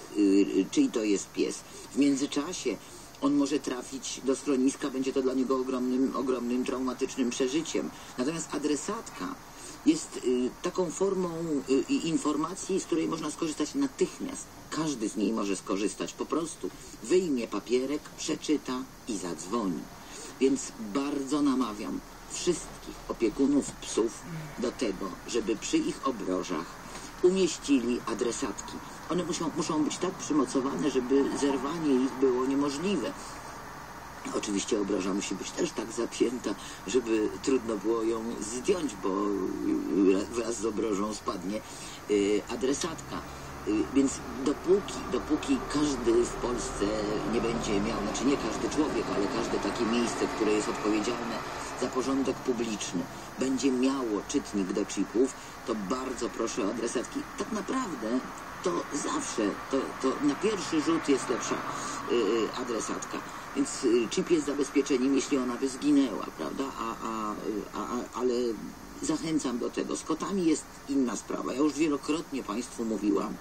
czyj to jest pies. W międzyczasie on może trafić do schroniska, będzie to dla niego ogromnym, ogromnym traumatycznym przeżyciem. Natomiast adresatka jest y, taką formą y, informacji, z której można skorzystać natychmiast. Każdy z niej może skorzystać. Po prostu wyjmie papierek, przeczyta i zadzwoni. Więc bardzo namawiam wszystkich opiekunów psów do tego, żeby przy ich obrożach umieścili adresatki. One muszą, muszą być tak przymocowane, żeby zerwanie ich było niemożliwe. Oczywiście obroża musi być też tak zapięta, żeby trudno było ją zdjąć, bo wraz z obrożą spadnie y, adresatka. Y, Więc dopóki, dopóki każdy w Polsce nie będzie miał, znaczy nie każdy człowiek, ale każde takie miejsce, które jest odpowiedzialne za porządek publiczny, będzie miało czytnik do chipów, to bardzo proszę o adresatki. Tak naprawdę to zawsze, to, to na pierwszy rzut jest lepsza y, y, adresatka. Więc y, chip jest zabezpieczeniem, jeśli ona by zginęła, prawda? A, a, a, ale zachęcam do tego. Z kotami jest inna sprawa. Ja już wielokrotnie Państwu mówiłam,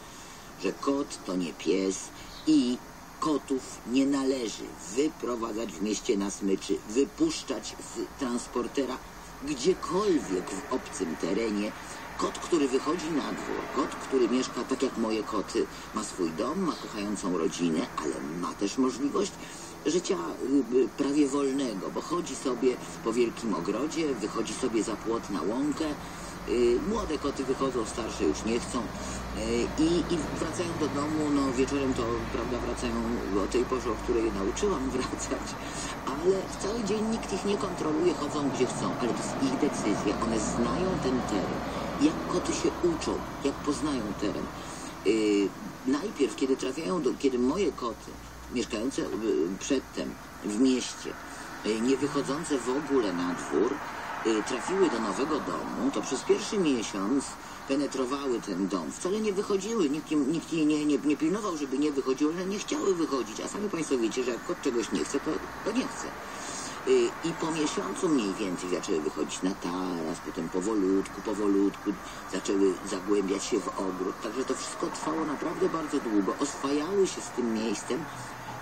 że kot to nie pies i kotów nie należy wyprowadzać w mieście na smyczy, wypuszczać z transportera gdziekolwiek w obcym terenie. Kot, który wychodzi na dwór, kot, który mieszka tak jak moje koty, ma swój dom, ma kochającą rodzinę, ale ma też możliwość życia y, y, prawie wolnego, bo chodzi sobie po wielkim ogrodzie, wychodzi sobie za płot na łąkę. Y, Młode koty wychodzą, starsze już nie chcą. I, I wracają do domu, no wieczorem to, prawda, wracają o tej porze, o której nauczyłam wracać, ale w cały dzień nikt ich nie kontroluje, chodzą gdzie chcą, ale to jest ich decyzja, one znają ten teren. Jak koty się uczą, jak poznają teren. Y, najpierw, kiedy trafiają do, kiedy moje koty, mieszkające y, przedtem w mieście, y, nie wychodzące w ogóle na dwór, y, trafiły do nowego domu, to przez pierwszy miesiąc penetrowały ten dom. Wcale nie wychodziły, nikt, nikt jej nie, nie, nie pilnował, żeby nie wychodziły, ale nie chciały wychodzić. A sami Państwo wiecie, że jak kot czegoś nie chce, to, to nie chce. Y, I po miesiącu mniej więcej zaczęły wychodzić na taras, potem powolutku, powolutku zaczęły zagłębiać się w ogród. Także to wszystko trwało naprawdę bardzo długo. Oswajały się z tym miejscem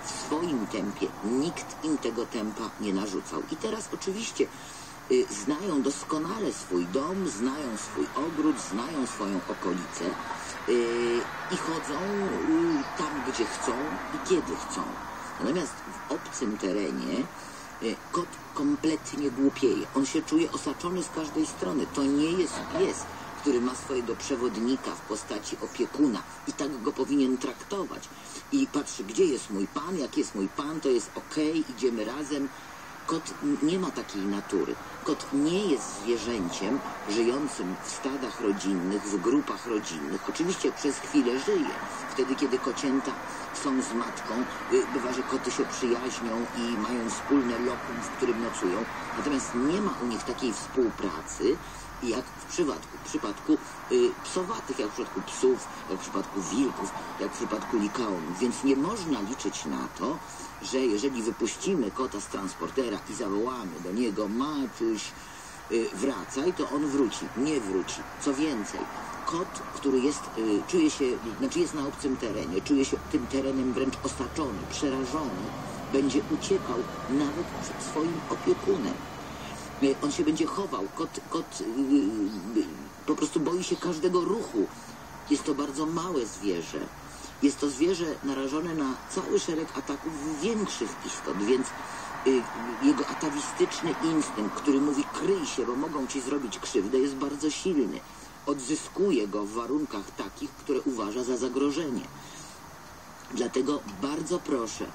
w swoim tempie. Nikt im tego tempa nie narzucał. I teraz oczywiście y, znają doskonale swój dom, znają swój ogród, znają swoją okolicę y, i chodzą y, tam, gdzie chcą i kiedy chcą. Natomiast w obcym terenie kot kompletnie głupieje. On się czuje osaczony z każdej strony. To nie jest pies, który ma swojego przewodnika w postaci opiekuna i tak go powinien traktować. I patrzy, gdzie jest mój pan, jak jest mój pan, to jest okej, idziemy razem. Kot nie ma takiej natury. Kot nie jest zwierzęciem żyjącym w stadach rodzinnych, w grupach rodzinnych. Oczywiście przez chwilę żyje. Wtedy, kiedy kocięta są z matką, y, bywa, że koty się przyjaźnią i mają wspólne lokum, w którym nocują. Natomiast nie ma u nich takiej współpracy, jak w przypadku, w przypadku y, psowatych, jak w przypadku psów, jak w przypadku wilków, jak w przypadku likaonów. Więc nie można liczyć na to, że jeżeli wypuścimy kota z transportera i zawołamy do niego Maciuś, y, wracaj, to on wróci. Nie wróci. Co więcej, kot, który jest, y, czuje się, znaczy jest na obcym terenie, czuje się tym terenem wręcz osaczony, przerażony, będzie uciekał nawet przed swoim opiekunem. Y, On się będzie chował. Kot, kot po prostu boi się każdego ruchu. Jest to bardzo małe zwierzę. Jest to zwierzę narażone na cały szereg ataków większych istot, więc y, jego atawistyczny instynkt, który mówi kryj się, bo mogą ci zrobić krzywdę, jest bardzo silny. Odzyskuje go w warunkach takich, które uważa za zagrożenie. Dlatego bardzo proszę,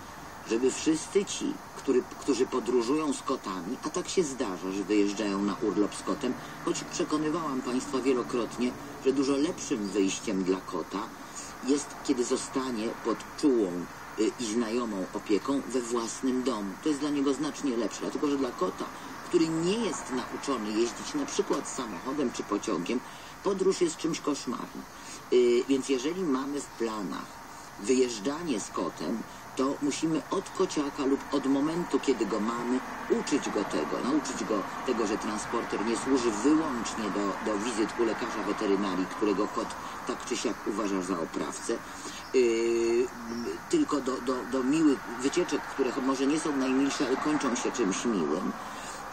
żeby wszyscy ci, który, którzy podróżują z kotami, a tak się zdarza, że wyjeżdżają na urlop z kotem, choć przekonywałam Państwa wielokrotnie, że dużo lepszym wyjściem dla kota jest, kiedy zostanie pod czułą y, i znajomą opieką we własnym domu. To jest dla niego znacznie lepsze, dlatego że dla kota, który nie jest nauczony jeździć na przykład samochodem czy pociągiem, podróż jest czymś koszmarnym. Y, Więc jeżeli mamy w planach wyjeżdżanie z kotem, to musimy od kociaka lub od momentu, kiedy go mamy, uczyć go tego, nauczyć go tego, że transporter nie służy wyłącznie do, do wizyt u lekarza weterynarii, którego kot tak czy siak uważa za oprawcę, yy, tylko do, do, do miłych wycieczek, które może nie są najmilsze, ale kończą się czymś miłym.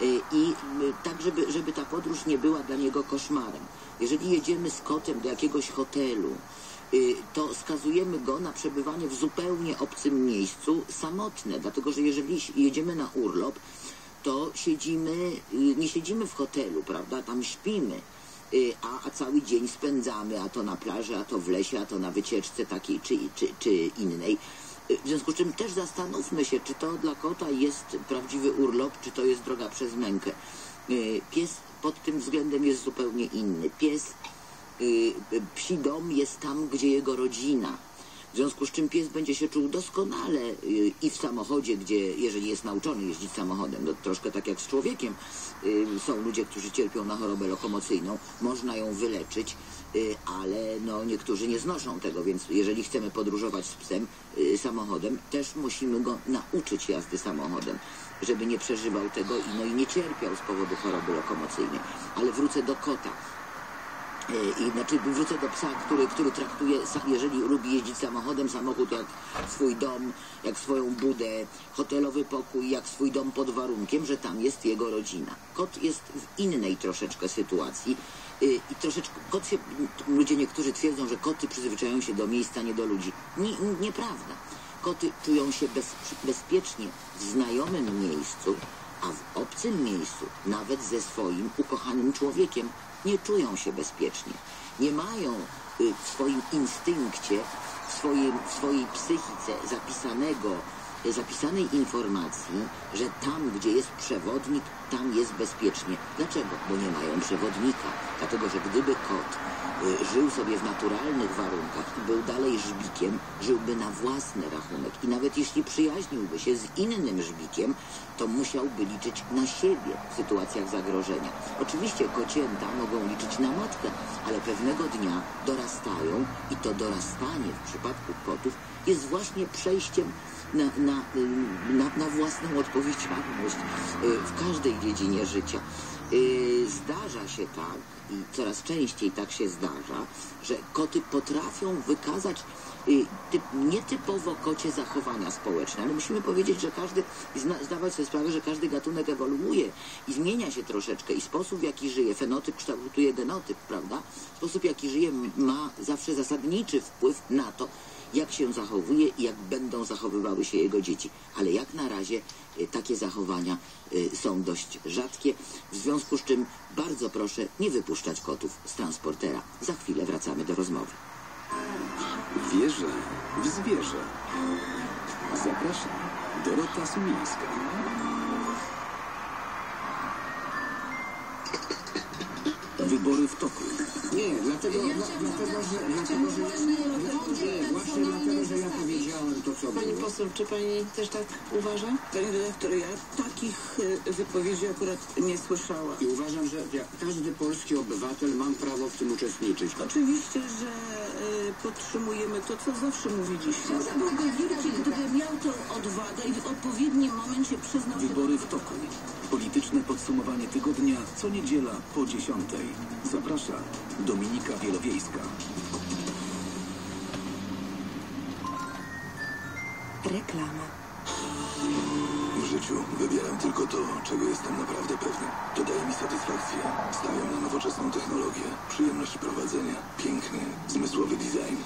Yy, I yy, tak, żeby, żeby ta podróż nie była dla niego koszmarem. Jeżeli jedziemy z kotem do jakiegoś hotelu, to skazujemy go na przebywanie w zupełnie obcym miejscu samotne, dlatego że jeżeli jedziemy na urlop, to siedzimy, y, nie siedzimy w hotelu, prawda, tam śpimy, y, a, a cały dzień spędzamy, a to na plaży, a to w lesie, a to na wycieczce takiej czy, czy, czy innej. Y, W związku z czym też zastanówmy się, czy to dla kota jest prawdziwy urlop, czy to jest droga przez mękę. Y, Pies pod tym względem jest zupełnie inny. Pies y, y, psi dom jest tam, gdzie jego rodzina. W związku z czym pies będzie się czuł doskonale y, i w samochodzie, gdzie, jeżeli jest nauczony jeździć samochodem, no, troszkę tak jak z człowiekiem, y, są ludzie, którzy cierpią na chorobę lokomocyjną, można ją wyleczyć, y, ale no, niektórzy nie znoszą tego, więc jeżeli chcemy podróżować z psem y, samochodem, też musimy go nauczyć jazdy samochodem, żeby nie przeżywał tego i, no, i nie cierpiał z powodu choroby lokomocyjnej. Ale wrócę do kota. E, I znaczy wrócę do psa, który, który traktuje, sa- jeżeli lubi jeździć samochodem, samochód jak swój dom, jak swoją budę, hotelowy pokój, jak swój dom pod warunkiem, że tam jest jego rodzina. Kot jest w innej troszeczkę sytuacji y, i troszeczkę, kot się, ludzie niektórzy twierdzą, że koty przyzwyczają się do miejsca, nie do ludzi. Nie, nieprawda. Koty czują się bez, bezpiecznie w znajomym miejscu, a w obcym miejscu, nawet ze swoim ukochanym człowiekiem, nie czują się bezpiecznie. Nie mają y, w swoim instynkcie, w, swoim, w swojej psychice zapisanego, zapisanej informacji, że tam, gdzie jest przewodnik, tam jest bezpiecznie. Dlaczego? Bo nie mają przewodnika. Dlatego, że gdyby kot y, żył sobie w naturalnych warunkach i był dalej żbikiem, żyłby na własny rachunek. I nawet jeśli przyjaźniłby się z innym żbikiem, to musiałby liczyć na siebie w sytuacjach zagrożenia. Oczywiście kocięta mogą liczyć na matkę, ale pewnego dnia dorastają i to dorastanie w przypadku kotów jest właśnie przejściem na, na, na, na własną odpowiedzialność y, w każdej dziedzinie życia. Y, Zdarza się tak, i coraz częściej tak się zdarza, że koty potrafią wykazać y, typ, nietypowo kocie zachowania społeczne, ale musimy powiedzieć, że każdy, zdawać sobie sprawę, że każdy gatunek ewoluuje i zmienia się troszeczkę i sposób, w jaki żyje, fenotyp kształtuje genotyp, prawda? Sposób, w jaki żyje, ma zawsze zasadniczy wpływ na to, jak się zachowuje i jak będą zachowywały się jego dzieci. Ale jak na razie y, takie zachowania y, są dość rzadkie, w związku z czym bardzo proszę nie wypuszczać kotów z transportera. Za chwilę wracamy do rozmowy. Wierzę w zwierzę. Zapraszam Dorota Sumińska. Wybory w toku. Nie, dlatego, dla, dlatego, że, dlatego, że, dlatego, że, właśnie dlatego, że ja powiedziałem to, co Pani było. poseł, czy pani też tak uważa? Panie redaktor, ja takich e, wypowiedzi akurat nie słyszałam. I uważam, że ja, każdy polski obywatel mam prawo w tym uczestniczyć. Oczywiście, że e, podtrzymujemy to, co zawsze mówiliśmy. To byłby wielki, gdyby miał tę odwagę i w odpowiednim momencie przyznał się Wybory w toku. Polityczne podsumowanie tygodnia co niedziela po 10. Zaprasza Dominika Wielowiejska. Reklama. W życiu wybieram tylko to, czego jestem naprawdę pewny. To daje mi satysfakcję. Stawiam na nowoczesną technologię, przyjemność prowadzenia, piękny, zmysłowy design.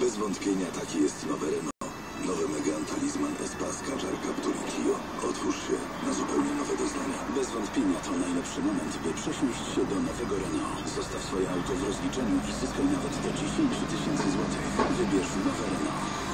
Bez wątpienia taki jest nowe Renault. Nowy Megane Talisman Espace Kadżar Captur. Otwórz się wątpienia to najlepszy moment, by przesiąść się do nowego Renault. Zostaw swoje auto w rozliczeniu i zyskaj nawet do 10 tysięcy złotych. Wybierz nowe Renault.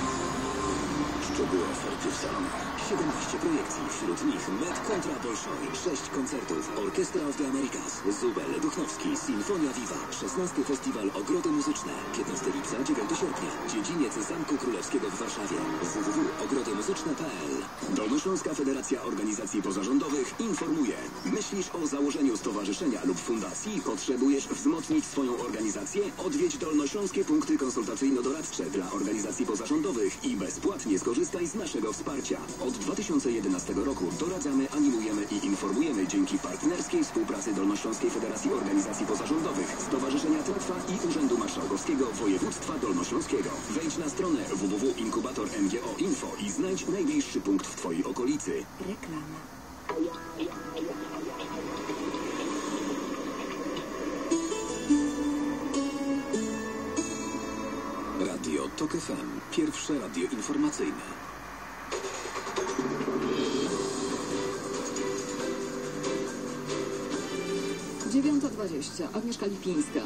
Szczegóły oferty w salonach. 17 projekcji, wśród nich Met kontra Bolshoi, 6 koncertów, Orchestra of the Americas, Zubel, Duchnowski, Sinfonia Viva, 16 Festiwal Ogrody Muzyczne, 15 lipca, 9 sierpnia, Dziedziniec Zamku Królewskiego w Warszawie, www.ogrodymuzyczne.pl Dolnośląska Federacja Organizacji Pozarządowych informuje. Myślisz o założeniu stowarzyszenia lub fundacji? Potrzebujesz wzmocnić swoją organizację? Odwiedź dolnośląskie punkty konsultacyjno-doradcze dla organizacji pozarządowych i bezpłatnie skorzystaj z naszego wsparcia. Od 2011 roku doradzamy, animujemy i informujemy dzięki partnerskiej współpracy Dolnośląskiej Federacji Organizacji Pozarządowych, Stowarzyszenia Tratwa i Urzędu Marszałkowskiego Województwa Dolnośląskiego. Wejdź na stronę www.inkubator.ngo.info i znajdź najbliższy punkt w Twojej okolicy. Reklama. TOK FM. Pierwsze radio informacyjne. Dziewiąta dwadzieścia. Agnieszka Lipińska.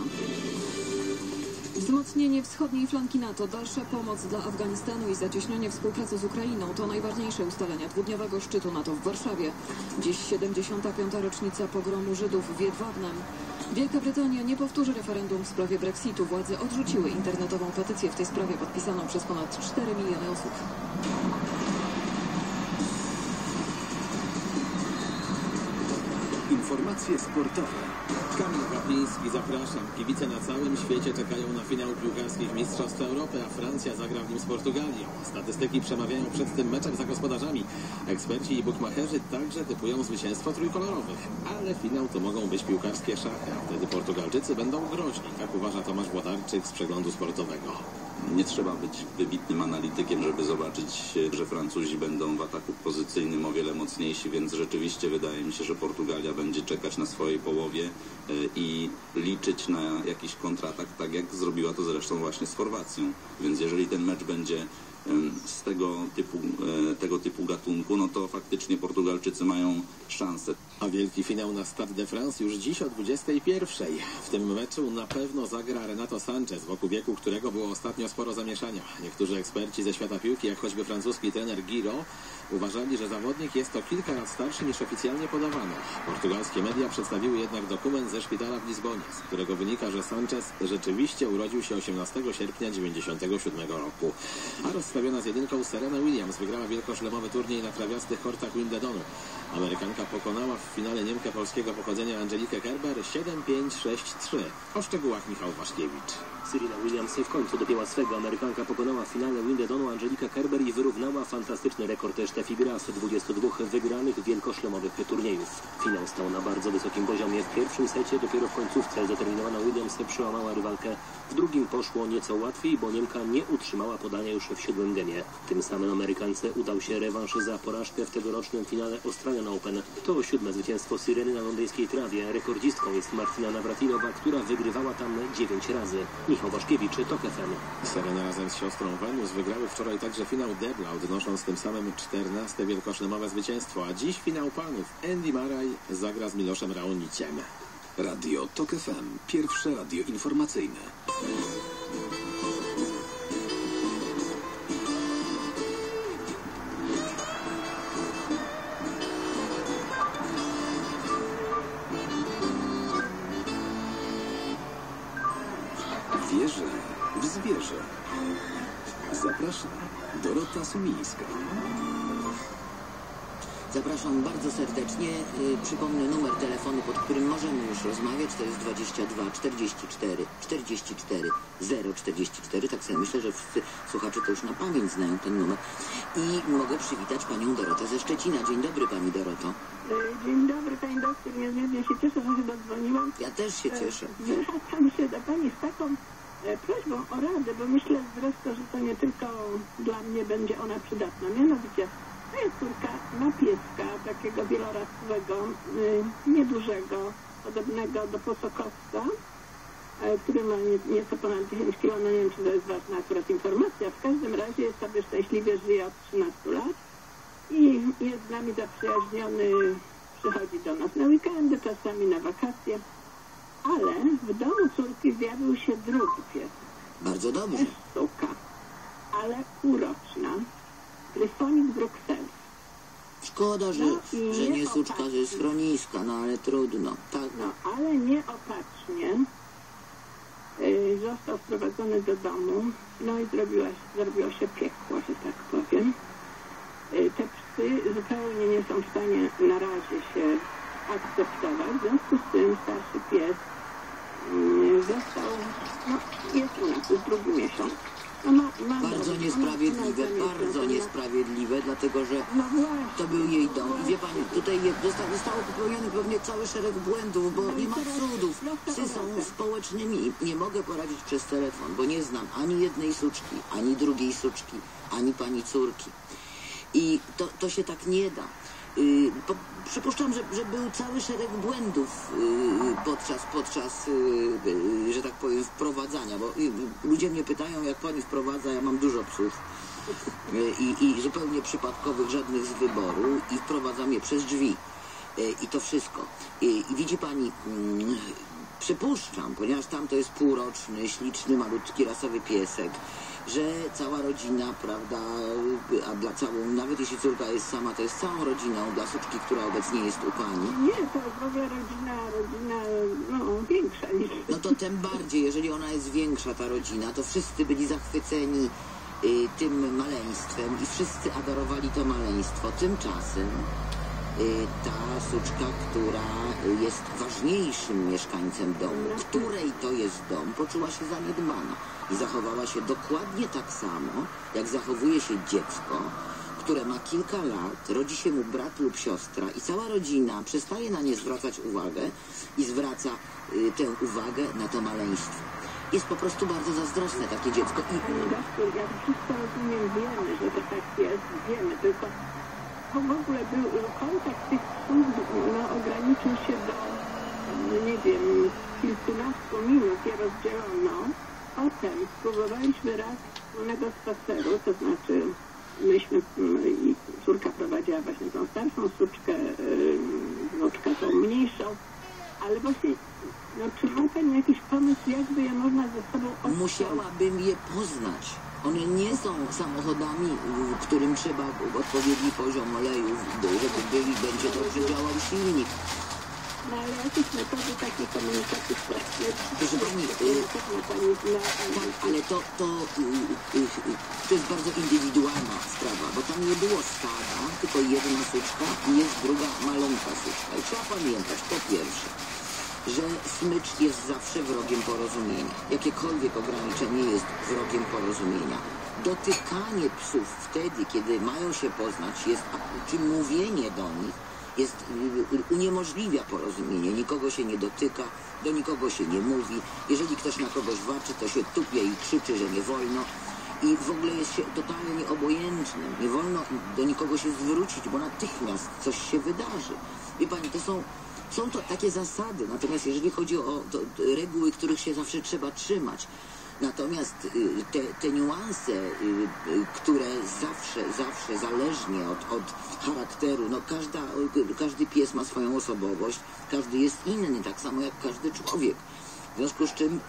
Wzmocnienie wschodniej flanki NATO, dalsza pomoc dla Afganistanu i zacieśnienie współpracy z Ukrainą to najważniejsze ustalenia dwudniowego szczytu NATO w Warszawie. Dziś 75. rocznica pogromu Żydów w Jedwabnem. Wielka Brytania nie powtórzy referendum w sprawie Brexitu. Władze odrzuciły internetową petycję w tej sprawie podpisaną przez ponad 4 miliony osób. Informacje sportowe. Kamil Kapiński, zapraszam. Kibice na całym świecie czekają na finał piłkarskich Mistrzostw Europy, a Francja zagra w nim z Portugalią. Statystyki przemawiają przed tym meczem za gospodarzami. Eksperci i bukmacherzy także typują zwycięstwo trójkolorowych. Ale finał to mogą być piłkarskie szachy, a wtedy Portugalczycy będą groźni. Tak uważa Tomasz Włodarczyk z przeglądu sportowego. Nie trzeba być wybitnym analitykiem, żeby zobaczyć, że Francuzi będą w ataku pozycyjnym o wiele mocniejsi, więc rzeczywiście wydaje mi się, że Portugalia będzie czekać na swojej połowie e, i liczyć na jakiś kontratak, tak jak zrobiła to zresztą właśnie z Chorwacją. Więc jeżeli ten mecz będzie z tego typu, e, tego typu gatunku, no to faktycznie Portugalczycy mają szansę. A wielki finał na Stade de France już dziś o 21. W tym meczu na pewno zagra Renato Sanchez, wokół wieku którego było ostatnio sporo zamieszania. Niektórzy eksperci ze świata piłki, jak choćby francuski trener Giro, uważali, że zawodnik jest o kilka lat starszy niż oficjalnie podawano. Portugalskie media przedstawiły jednak dokument ze szpitala w Lizbonie, z którego wynika, że Sanchez rzeczywiście urodził się 18 sierpnia 1997 roku. A rozstawiona z jedynką Serena Williams wygrała wielkoszlemowy turniej na trawiastych kortach Wimbledonu. Amerykanka pokonała w finale Niemkę polskiego pochodzenia Angelikę Kerber 7-5-6-3. O szczegółach Michał Waszkiewicz. Serena Williams w końcu dopięła swego. Amerykanka pokonała w finale Wimbledonu Angelikę Kerber i wyrównała fantastyczny rekord Steffi Graf 22 wygranych wielkoszlemowych turniejów. Finał stał na bardzo wysokim poziomie. W pierwszym secie dopiero w końcówce zdeterminowana Williams przełamała rywalkę. W drugim poszło nieco łatwiej, bo Niemka nie utrzymała podania już w siódmym gemie. Tym samym Amerykance udał się rewanż za porażkę w tegorocznym finale Australian Open. To siódme zwycięstwo Syreny na londyńskiej trawie. Rekordzistką jest Martina Nawratilowa, która wygrywała tam dziewięć razy. Michał Waszkiewicz, TOK FM. Serena razem z siostrą Wenus wygrały wczoraj także finał Debla, odnosząc tym samym 14 wielkoszlemowe zwycięstwo, a dziś finał panów. Andy Maraj zagra z Miloszem Raoniciem. Radio TOK FM. Pierwsze radio informacyjne. Zapraszam bardzo serdecznie. Y, Przypomnę numer telefonu, pod którym możemy już rozmawiać. To jest 22 44 44 044. Tak sobie myślę, że wszyscy słuchacze to już na pamięć znają ten numer. I mogę przywitać panią Dorotę ze Szczecina. Dzień dobry pani Doroto. E, Dzień dobry, pani doktor. Niezmiernie się cieszę, że chyba dzwoniłam. Ja też się cieszę. E, Zwracam się do pani z taką prośbą o radę, bo myślę zresztą, że to nie tylko dla mnie będzie ona przydatna. Mianowicie, moja córka ma pieska takiego wielorasowego, y, niedużego, podobnego do posokowca, e, który ma nie, nieco ponad 10 kg. No nie wiem, czy to jest ważna akurat informacja. W każdym razie sobie szczęśliwie żyje od 13 lat i jest z nami zaprzyjaźniony, przychodzi do nas na weekendy, czasami na wakacje, ale w domu córki zjawił się drugi pies. Bardzo dobrze. Suka, ale uroczna. Tryfonik Bruxelles. Szkoda, że, No że nie suczka ze schroniska, no ale trudno. Tak. No, ale nieopatrznie y, został wprowadzony do domu, no i zrobiła, zrobiło się piekło, że tak powiem. Y, te psy zupełnie nie są w stanie na razie się akceptować, w związku z tym starszy pies y, został, no jest u nas, jest drugi miesiąc. No, ma, ma Bardzo dom, niesprawiedliwe, ma- bardzo zamieszek, niesprawiedliwe, dlatego że No to był jej dom. I wie pani, tutaj je- zosta- zostało popełnionych pewnie cały szereg błędów, bo nie ma cudów. Psy są społecznymi i nie mogę poradzić przez telefon, bo nie znam ani jednej suczki, ani drugiej suczki, ani pani córki. I to, to się tak nie da. Yy, po, przypuszczam, że, że był cały szereg błędów yy, podczas, podczas yy, że tak powiem, wprowadzania, bo ludzie mnie pytają, jak pani wprowadza, ja mam dużo psów i, i zupełnie przypadkowych, żadnych z wyboru i wprowadzam je przez drzwi. I to wszystko. Yy, I widzi pani, mm, przypuszczam, ponieważ tam to jest półroczny, śliczny, malutki, rasowy piesek, że cała rodzina, prawda, a dla całą, nawet jeśli córka jest sama, to jest całą rodziną, dla suczki, która obecnie jest u pani. Nie, to w ogóle rodzina, rodzina, no, większa niż... No to tym bardziej, jeżeli ona jest większa, ta rodzina, to wszyscy byli zachwyceni y, tym maleństwem i wszyscy adorowali to maleństwo. Tymczasem ta suczka, która jest ważniejszym mieszkańcem domu, której to jest dom, poczuła się zaniedbana. I zachowała się dokładnie tak samo, jak zachowuje się dziecko, które ma kilka lat, rodzi się mu brat lub siostra i cała rodzina przestaje na nie zwracać uwagę i zwraca y, tę uwagę na to maleństwo. Jest po prostu bardzo zazdrosne takie dziecko i doktor, ja wszystko rozumiem, wiemy, że to tak jest, wiemy, tylko w ogóle był kontakt tych psów no, ograniczył się do, no, nie wiem, kilkunastu minut je rozdzielono. Potem spróbowaliśmy raz wspólnego spaceru, to znaczy myśmy, mm, i córka prowadziła właśnie tą starszą suczkę, yy, wnuczka tą mniejszą, ale właśnie, no, czy ma Pani jakiś pomysł, jakby je można ze sobą odstąpić? musiałabym je poznać. One nie są samochodami, w którym trzeba odpowiedni poziom olejów, żeby byli, będzie dobrze działał silnik. No ale jakieś metody takiej komunikacji społecznej. Proszę pani, y, tak, ale to, to, y, y, to jest bardzo indywidualna sprawa, bo tam nie było stada, tylko jedna suczka i jest druga malonka suczka. I trzeba pamiętać, po pierwsze, że smycz jest zawsze wrogiem porozumienia. Jakiekolwiek ograniczenie jest wrogiem porozumienia. Dotykanie psów wtedy, kiedy mają się poznać, jest, czy mówienie do nich jest, y, y, uniemożliwia porozumienie. Nikogo się nie dotyka, do nikogo się nie mówi. Jeżeli ktoś na kogoś walczy, to się tupie i krzyczy, że nie wolno. I w ogóle jest się totalnie obojętnym. Nie wolno do nikogo się zwrócić, bo natychmiast coś się wydarzy. Wie pani, to są, są to takie zasady. Natomiast jeżeli chodzi o to, reguły, których się zawsze trzeba trzymać, Natomiast y, te, te niuanse, y, y, które zawsze, zawsze zależnie od, od charakteru, no każda, każdy pies ma swoją osobowość, każdy jest inny, tak samo jak każdy człowiek. W związku z czym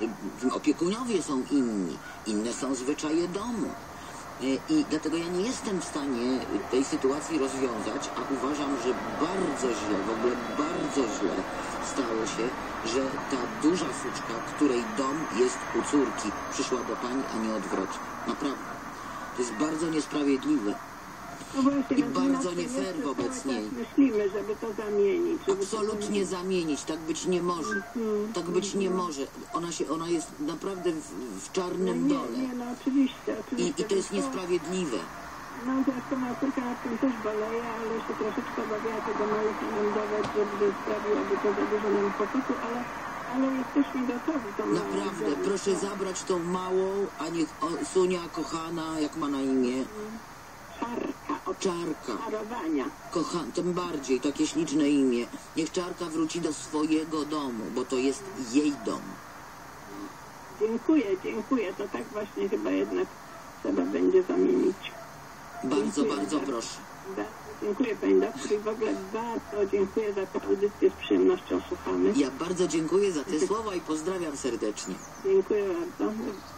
opiekuniowie są inni, inne są zwyczaje domu. Y, I dlatego ja nie jestem w stanie tej sytuacji rozwiązać, a uważam, że bardzo źle, w ogóle bardzo źle stało się, że ta duża suczka, której dom jest u córki, przyszła do pani, a nie odwrotnie. Naprawdę. To jest bardzo niesprawiedliwe. No właśnie, I no, bardzo nie fair wobec niej. Myślimy, żeby to zamienić. Żeby to Absolutnie zamienić, tak być nie może. Tak być nie może. Ona, się, ona jest naprawdę w, w czarnym nie, dole. Nie, no oczywiście, oczywiście. I, I to jest niesprawiedliwe. No zresztą córka nad tym też boleje, ale się troszeczkę obawiała tego nam dawać, żeby sprawiłaby to za dużo nam kłopotu, ale, ale jesteśmy gotowi to Naprawdę, proszę zabrać tą małą, a niech o, Sunia kochana, jak ma na imię? Czarka. Czarka. Czarowania. Kocha, tym bardziej, takie śliczne imię. Niech Czarka wróci do swojego domu, bo to jest jej dom. Dziękuję, dziękuję. To tak właśnie chyba jednak trzeba będzie zamienić. Bardzo, Dziękuję bardzo proszę. Bardzo dziękuję Pani doktor i w ogóle bardzo dziękuję za tę audycję. Z przyjemnością słuchamy. Ja bardzo dziękuję za te słowa i pozdrawiam serdecznie. Dziękuję bardzo.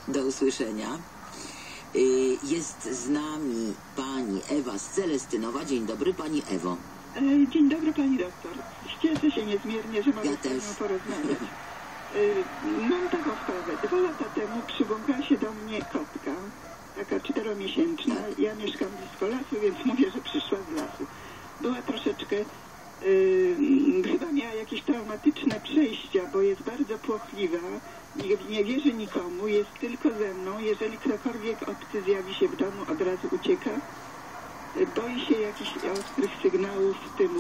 Do usłyszenia. Y, Jest z nami pani Ewa z Celestynowa. Dzień dobry, pani Ewo. Dzień dobry pani doktor. Cieszę się niezmiernie, że mogę Ja z panią też. porozmawiać. E, Mam taką sprawę. Dwa lata temu przybąkała się do mnie kotka, taka czteromiesięczna. Ja mieszkam blisko lasu, więc mówię, że przyszła z lasu. Była troszeczkę, e, chyba jakieś traumatyczne przejścia, bo jest bardzo płochliwa. Nie, nie wierzy nikomu, jest tylko ze mną. Jeżeli ktokolwiek obcy zjawi się w domu, od razu ucieka. Boi się jakichś ostrych sygnałów, w tym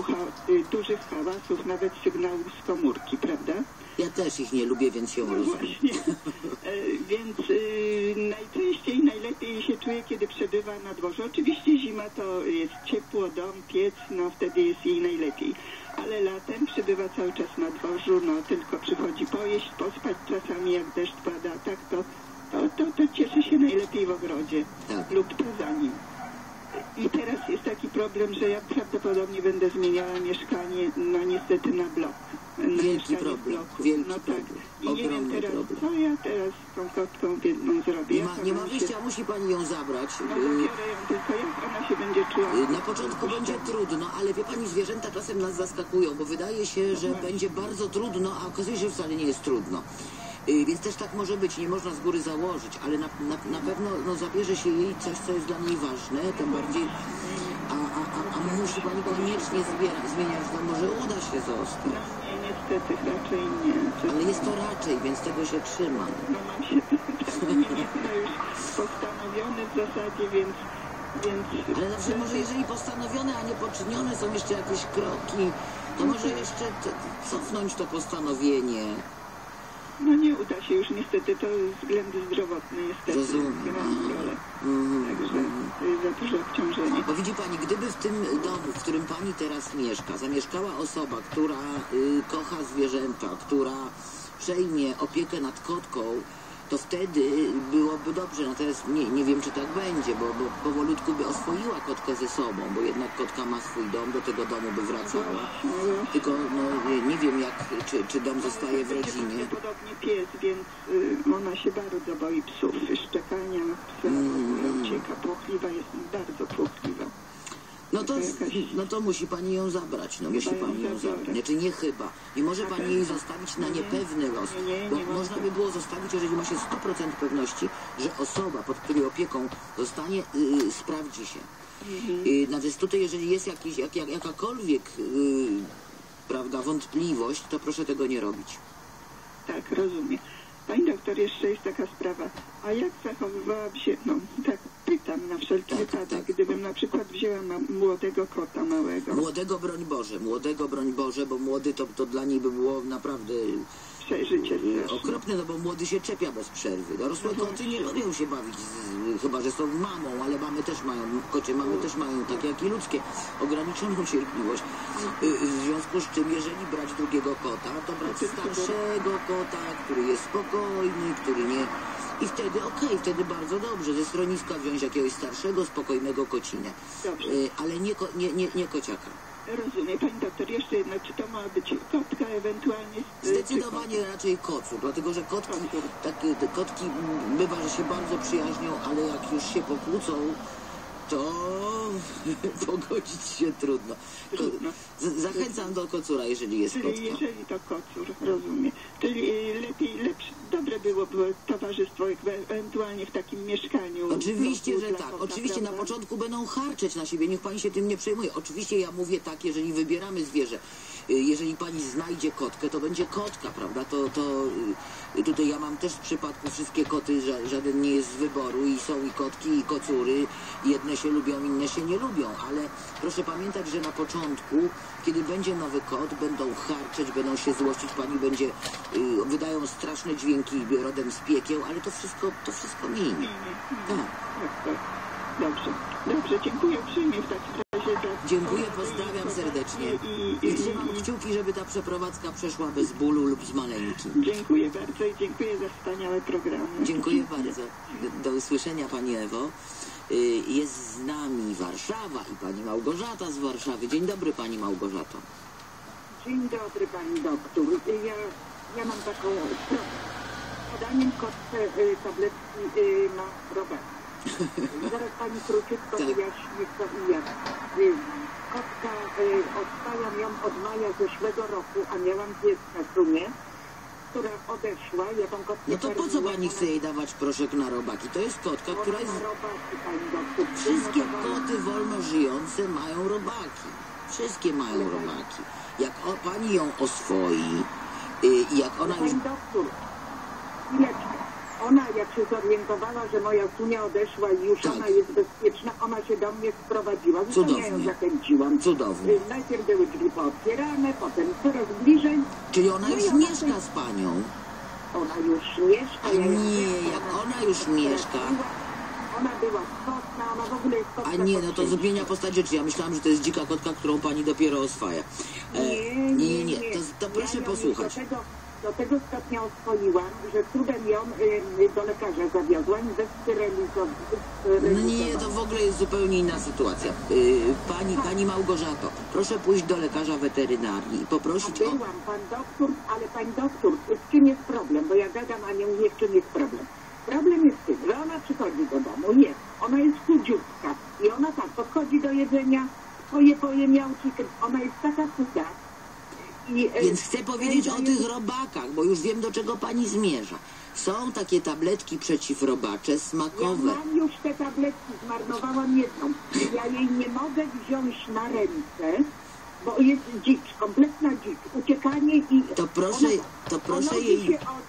y, dużych hałasów, nawet sygnałów z komórki, prawda? Ja też ich nie lubię, więc ją No rozumiem. właśnie. E, Więc y, najczęściej, najlepiej się czuje, kiedy przebywa na dworze. Oczywiście zima to jest ciepło, dom, piec, no wtedy jest jej najlepiej. Ale latem przebywa cały czas na dworzu, no tylko przychodzi pojeść, pospać czasami jak deszcz pada, tak to, to, to, to cieszy się najlepiej w ogrodzie lub poza nim. I teraz jest taki problem, że ja prawdopodobnie będę zmieniała mieszkanie, no niestety na blok. Wielki problem, wielki no tak. problem, I nie wiem ogromny teraz, problem. co ja teraz z tą kotką biedną zrobię. Nie ma, nie ma wyjścia, musi pani ją zabrać. No zabiorę ją, tylko jak ona się będzie czuła? Y, Na początku będzie trudno, ale wie pani, zwierzęta czasem nas zaskakują, bo wydaje się, że będzie bardzo trudno, a okazuje się, że wcale nie jest trudno. Y, Więc też tak może być, nie można z góry założyć, ale na, na, na pewno no, zabierze się jej coś, co jest dla niej ważne, tym bardziej, a, a, a, a musi pani koniecznie zbiera, zmieniać, no może uda się zostać. Nie, niestety raczej nie. Ale jest to raczej, więc tego się trzymam. No mam się tak, nie, no już postanowione w zasadzie, więc... więc Ale zawsze może jeżeli postanowione, a nie poczynione są jeszcze jakieś kroki, to może jeszcze cofnąć to postanowienie. No nie uda się już niestety, to względy zdrowotne niestety. Rozumiem. Rolę. Także za duże obciążenie. Bo widzi pani, gdyby w tym domu, w którym pani teraz mieszka, zamieszkała osoba, która y, kocha zwierzęta, która przejmie opiekę nad kotką, to wtedy byłoby dobrze. Natomiast nie, nie wiem, czy tak będzie, bo, bo powolutku by oswoiła kotkę ze sobą, bo jednak kotka ma swój dom, do tego domu by wracała. Tylko no, nie, nie wiem, jak, czy, czy dom zostaje w rodzinie. Podobnie pies, więc y, ona się bardzo boi psów. Szczekania psa ogóle ucieka. Płochliwa jest bardzo płochliwa. No to, no to musi pani ją zabrać, no musi pani ją zabrać. Znaczy nie chyba. Nie może pani jej zostawić na niepewny los. Bo można by było zostawić, jeżeli ma się 100% pewności, że osoba, pod której opieką zostanie, y, sprawdzi się. Y, natomiast tutaj, jeżeli jest jakiś, jak, jak, jakakolwiek y, prawda, wątpliwość, to proszę tego nie robić. Tak, rozumiem. Pani doktor, jeszcze jest taka sprawa. A jak zachowywałam się, no tak pytam na wszelki wypadek, gdybym na przykład wzięła młodego kota małego. Młodego broń Boże, młodego broń Boże, bo młody to, to dla niej by było naprawdę Przeżycie y, okropne, no bo młody się czepia bez przerwy. Dorosłe koty nie lubią się bawić, z, chyba że są mamą, ale mamy też mają, kocie mamy też mają, tak jak i ludzkie, ograniczoną cierpliwość. Y, W związku z czym, jeżeli brać drugiego kota, to brać starszego kota, który jest spokojny, który nie... I wtedy okej, wtedy bardzo dobrze. Ze schroniska wziąć jakiegoś starszego, spokojnego kocinę. Y, Ale nie, ko, nie, nie, nie kociaka. Rozumiem. Pani doktor, jeszcze jedno, czy to ma być kotka ewentualnie? y, Zdecydowanie raczej kocur, dlatego że kotki, takie, te kotki bywa, że się bardzo przyjaźnią, ale jak już się pokłócą, to pogodzić się trudno. Ko z- zachęcam do kocura, jeżeli jest Czyli kotka. jeżeli to kocur, rozumiem. Y, lepiej, lepsze, dobre byłoby towarzystwo ewentualnie w takim mieszkaniu. Oczywiście, bloku że tak. Oczywiście na początku będą harczeć na siebie, niech pani się tym nie przejmuje. Oczywiście ja mówię tak, jeżeli wybieramy zwierzę, y, jeżeli pani znajdzie kotkę, to będzie kotka, prawda? To, to y, tutaj ja mam też w przypadku wszystkie koty, ża- żaden nie jest z wyboru i są i kotki, i kocury. Jedne się lubią, inne się nie lubią, ale proszę pamiętać, że na początku, kiedy będzie nowy kot, będą harczeć, będą się złościć, pani będzie, wydają straszne dźwięki rodem z piekieł, ale to wszystko, to wszystko minie. Tak. Dobrze, dobrze, dziękuję uprzejmie w takim razie. Za... Dziękuję, pozdrawiam serdecznie. I trzymam kciuki, żeby ta przeprowadzka przeszła bez bólu lub z maleńkim. Dziękuję bardzo i dziękuję za wspaniałe programy. Dziękuję bardzo. Do usłyszenia Pani Ewo. Y, Jest z nami Warszawa i Pani Małgorzata z Warszawy. Dzień dobry Pani Małgorzato. Dzień dobry pani doktor. Ja, ja mam taką sprawę. Podaniem kotce y, tabletki y, na rower. Zaraz pani króciutko Tak. wyjaśni co i jak. Y, Kotka, y, odstałam ją od maja zeszłego roku, a miałam dziecka w sumie, która odeszła. Ja tą kotkę No to po co pani chce jej dawać proszek na robaki? To jest kotka, która jest... Robaki, pani doktor. Wszystkie koty wolno żyjące mają robaki. Wszystkie mają robaki. Jak o, pani ją oswoi i jak ona już... Pani doktor, chwileczkę. Ona jak się zorientowała, że moja sunia odeszła i już ona jest bezpieczna, ona się do mnie sprowadziła. Zresztą ja ją Cudownie. zachęciłam. Cudownie. Y, Najpierw były drzwi pootwierane, potem coraz bliżej. Czyli ona No już ona mieszka z panią. Ona już mieszka. A ja nie, jak ona już mieszka... Ona była skotna, ona w ogóle jest kotka A nie, no to zmienia postać rzeczy. Ja myślałam, że to jest dzika kotka, którą pani dopiero oswaja. E, Nie, nie, nie. To, to Ja proszę ją posłuchać. Do tego, do tego stopnia oswoiłam, że cudem ją y, do lekarza zawiodłam bez No nie, to w ogóle jest zupełnie inna sytuacja. Y, pani, pani Małgorzato, proszę pójść do lekarza weterynarii i poprosić o... Byłam, pan doktor, ale pan doktor, w czym jest problem? Bo ja gadam, a nie mówię, w czym jest problem. Problem jest w tym, że ona przychodzi do domu, je, ona jest chudziutka i ona tak podchodzi do jedzenia, poje, poje miałczyk, ona jest taka chuda. I, e, Więc chcę powiedzieć o daje- tych robakach, bo już wiem, do czego pani zmierza. Są takie tabletki przeciwrobacze Ja smakowe. mam już te tabletki, zmarnowałam jedną. Ja jej nie mogę wziąć na ręce, bo jest dzicz, kompletna dzicz. Uciekanie i... To proszę, to proszę ona jej... się od,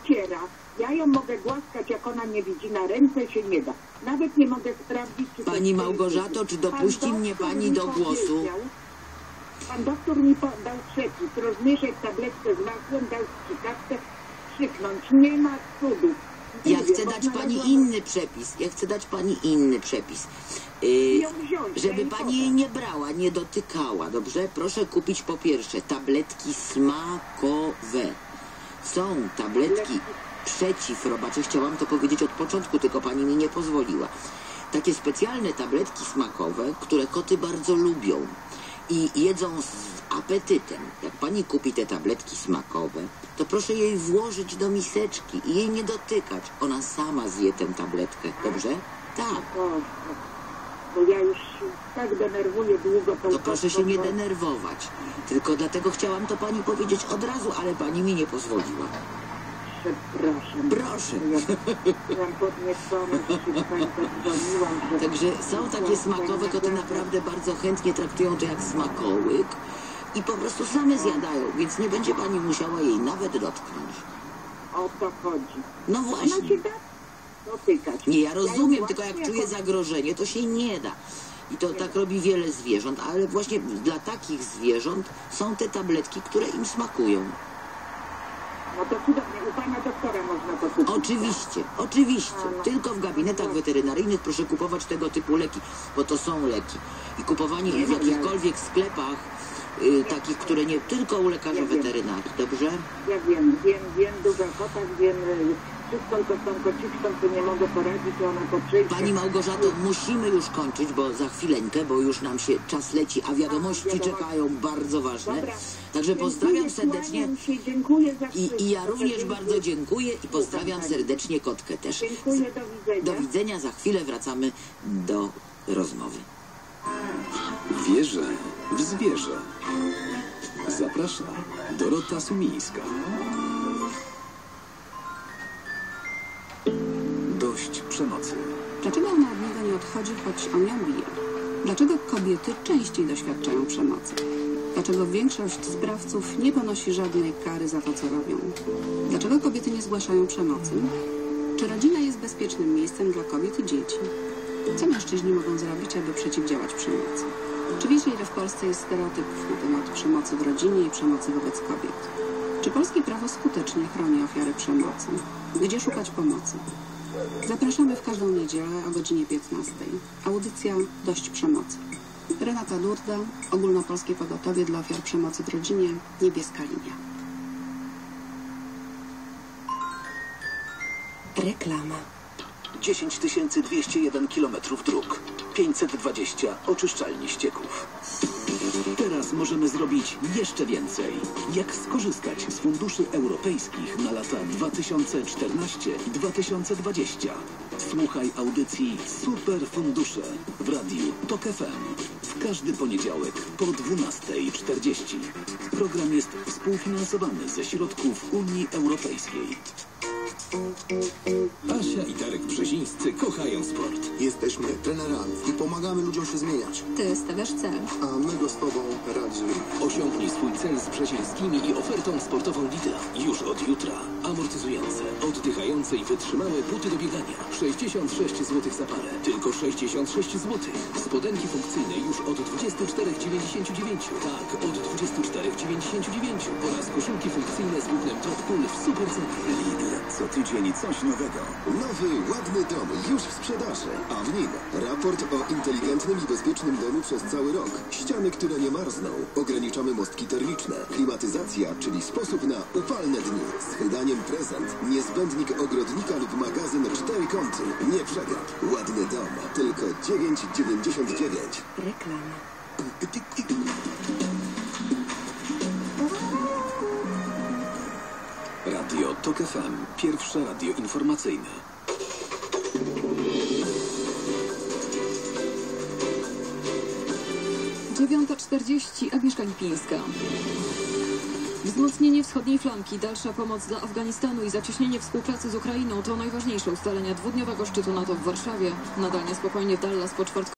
ociera. Ja ją mogę głaskać, jak ona nie widzi na ręce, się nie da. Nawet nie mogę sprawdzić, czy... to Pani jest- Małgorzato, czy dopuści mnie pani do głosu? Pan doktor mi po- dał przepis, rozmieszać tabletkę z masłem, dał strzykawkę, krzyknąć. Nie ma cudu. Ja chcę dać pani inny przepis. Ja chcę dać pani inny przepis. Yy, wziąć, żeby pani jej nie brała, nie dotykała, dobrze? Proszę kupić po pierwsze tabletki smakowe. Są tabletki przeciwrobacze. Chciałam to powiedzieć od początku, tylko pani mi nie pozwoliła. Takie specjalne tabletki smakowe, które koty bardzo lubią i jedzą z apetytem. Jak pani kupi te tabletki smakowe, to proszę jej włożyć do miseczki i jej nie dotykać. Ona sama zje tę tabletkę, dobrze? Tak. Bo ja już tak denerwuję długo tą To proszę się nie denerwować. Tylko dlatego chciałam to pani powiedzieć od razu, ale pani mi nie pozwoliła. Przepraszam. Proszę. Ja byłam podniecona, że się państwa dzwoniłam, że... Także są takie smakowe koty naprawdę bardzo chętnie traktują to jak smakołyk i po prostu same zjadają, więc nie będzie pani musiała jej nawet dotknąć. O to chodzi. No Ona właśnie. się da dotykać. Nie, ja rozumiem, tylko jak czuję zagrożenie, to się nie da. I to tak robi wiele zwierząt, ale właśnie dla takich zwierząt są te tabletki, które im smakują. No to u pana doktora można to kupić. Oczywiście, oczywiście. Tylko w gabinetach weterynaryjnych proszę kupować tego typu leki, bo to są leki. I kupowanie ich w jakichkolwiek sklepach, y, takich, które nie tylko u lekarza weterynarii, dobrze? Ja wiem, wiem, wiem dużo kotach, wiem y, wszystko, tylko z tą kociczką, co nie mogę poradzić, ona. Pani Małgorzato, musimy już kończyć, bo za chwileczkę, bo już nam się czas leci, a wiadomości czekają bardzo ważne. Dobra. Także pozdrawiam serdecznie dziękuję za i, i ja również bardzo dziękuję i pozdrawiam serdecznie kotkę też. Dziękuję, do widzenia. Do widzenia, za chwilę wracamy do rozmowy. Wierzę w zwierzę. Zaprasza Dorota Sumińska. Dość przemocy. Dlaczego ona od niego nie odchodzi, choć on ją bije? Dlaczego kobiety częściej doświadczają przemocy? Dlaczego większość sprawców nie ponosi żadnej kary za to, co robią? Dlaczego kobiety nie zgłaszają przemocy? Czy rodzina jest bezpiecznym miejscem dla kobiet i dzieci? Co mężczyźni mogą zrobić, aby przeciwdziałać przemocy? Czy wiecie, ile w Polsce jest stereotypów na temat przemocy w rodzinie i przemocy wobec kobiet? Czy polskie prawo skutecznie chroni ofiary przemocy? Gdzie szukać pomocy? Zapraszamy w każdą niedzielę o godzinie 15. Audycja Dość Przemocy. Renata Durda, Ogólnopolskie Pogotowie dla Ofiar Przemocy w Rodzinie, Niebieska Linia. Reklama. 10 201 km dróg, 520 oczyszczalni ścieków. Teraz możemy zrobić jeszcze więcej. Jak skorzystać z funduszy europejskich na lata 2014-2020? Słuchaj audycji Super Fundusze w radiu TOK FM. W każdy poniedziałek po 12.40. Program jest współfinansowany ze środków Unii Europejskiej. Asia i Darek Brzezińscy kochają sport. Jesteśmy trenerami i pomagamy ludziom się zmieniać. Ty stawiasz cel. A my go z Tobą realizujemy. Osiągnij swój cel z Brzezińskimi i ofertą sportową Lidla. Już od jutra. Amortyzujące, oddychające i wytrzymałe buty do biegania. 66 zł za parę. Tylko 66 zł. Spodenki funkcyjne już od 24,99. Tak, od 24,99. Oraz koszulki funkcyjne z głównym Top Cool w super cenie. Lidl. Co tydzień coś nowego. Nowy, ładny dom już w sprzedaży. A w nim raport o inteligentnym i bezpiecznym domu przez cały rok. Ściany, które nie marzną. Ograniczamy mostki termiczne. Klimatyzacja, czyli sposób na upalne dni. Z prezent. Niezbędnik ogrodnika lub magazyn cztery kąty. Nie przegap. Ładny dom. Tylko 9,99. Reklama. Radio TOK FM. Pierwsze radio informacyjne. Dziewiąta czterdzieści. Agnieszka Lipińska. Wzmocnienie wschodniej flanki, dalsza pomoc dla Afganistanu i zacieśnienie współpracy z Ukrainą to najważniejsze ustalenia dwudniowego szczytu NATO w Warszawie. Nadal niespokojnie w Dallas po czwartku.